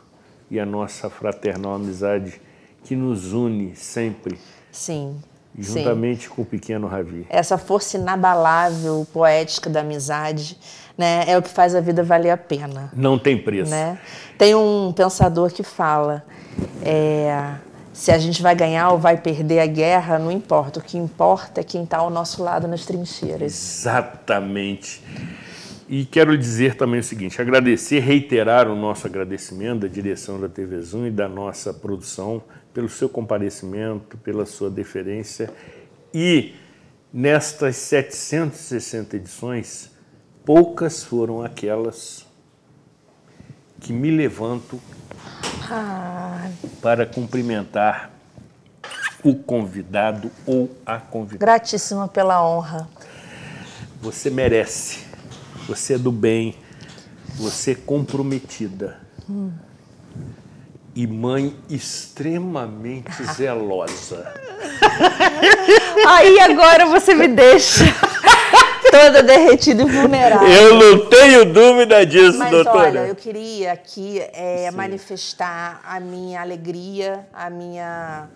e a nossa fraternal amizade que nos une sempre. Sim. Juntamente sim. com o pequeno Ravi. Essa força inabalável, poética da amizade, né, é o que faz a vida valer a pena. Não tem preço. Né? Tem um pensador que fala: é, se a gente vai ganhar ou vai perder a guerra, não importa. O que importa é quem está ao nosso lado nas trincheiras. Exatamente. E quero dizer também o seguinte: agradecer, reiterar o nosso agradecimento da direção da TV Zoom e da nossa produção pelo seu comparecimento, pela sua deferência. E nestas 760 edições, poucas foram aquelas que me levanto para cumprimentar o convidado ou a convidada. Gratíssima pela honra. Você merece. Você é do bem. Você é comprometida. Hum. E mãe extremamente zelosa. Aí agora você me deixa toda derretida e vulnerável. Eu não tenho dúvida disso, Mas, doutora. Olha, eu queria aqui é, manifestar a minha alegria, a minha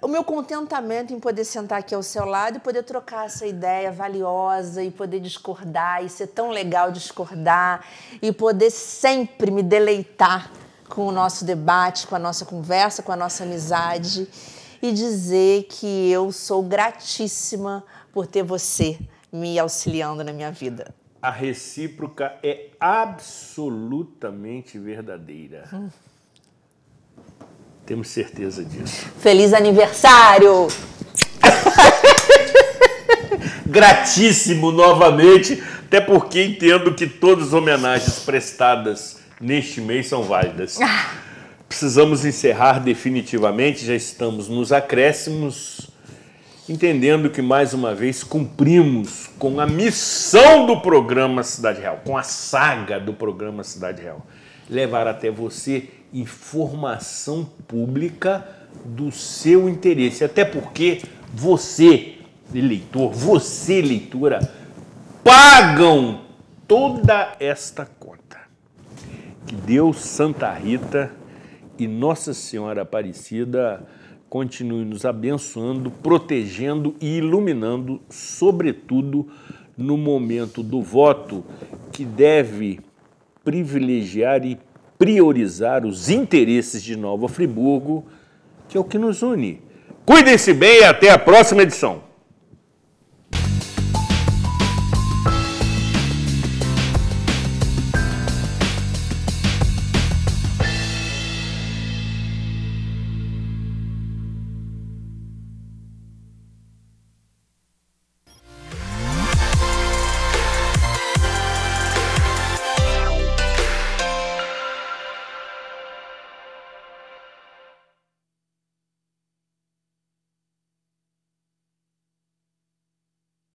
o meu contentamento em poder sentar aqui ao seu lado e poder trocar essa ideia valiosa e poder discordar e ser tão legal discordar e poder sempre me deleitar com o nosso debate, com a nossa conversa, com a nossa amizade e dizer que eu sou gratíssima por ter você me auxiliando na minha vida. A recíproca é absolutamente verdadeira. Hum. Temos certeza disso. Feliz aniversário! Gratíssimo novamente, até porque entendo que todas as homenagens prestadas neste mês são válidas. Ah. Precisamos encerrar definitivamente, já estamos nos acréscimos entendendo que mais uma vez cumprimos com a missão do programa Cidade Real, com a saga do programa Cidade Real, levar até você informação pública do seu interesse, até porque você, eleitor, você, leitora, pagam toda esta conta. Que Deus, Santa Rita e Nossa Senhora Aparecida continue nos abençoando, protegendo e iluminando, sobretudo no momento do voto, que deve privilegiar e priorizar os interesses de Nova Friburgo, que é o que nos une. Cuidem-se bem e até a próxima edição.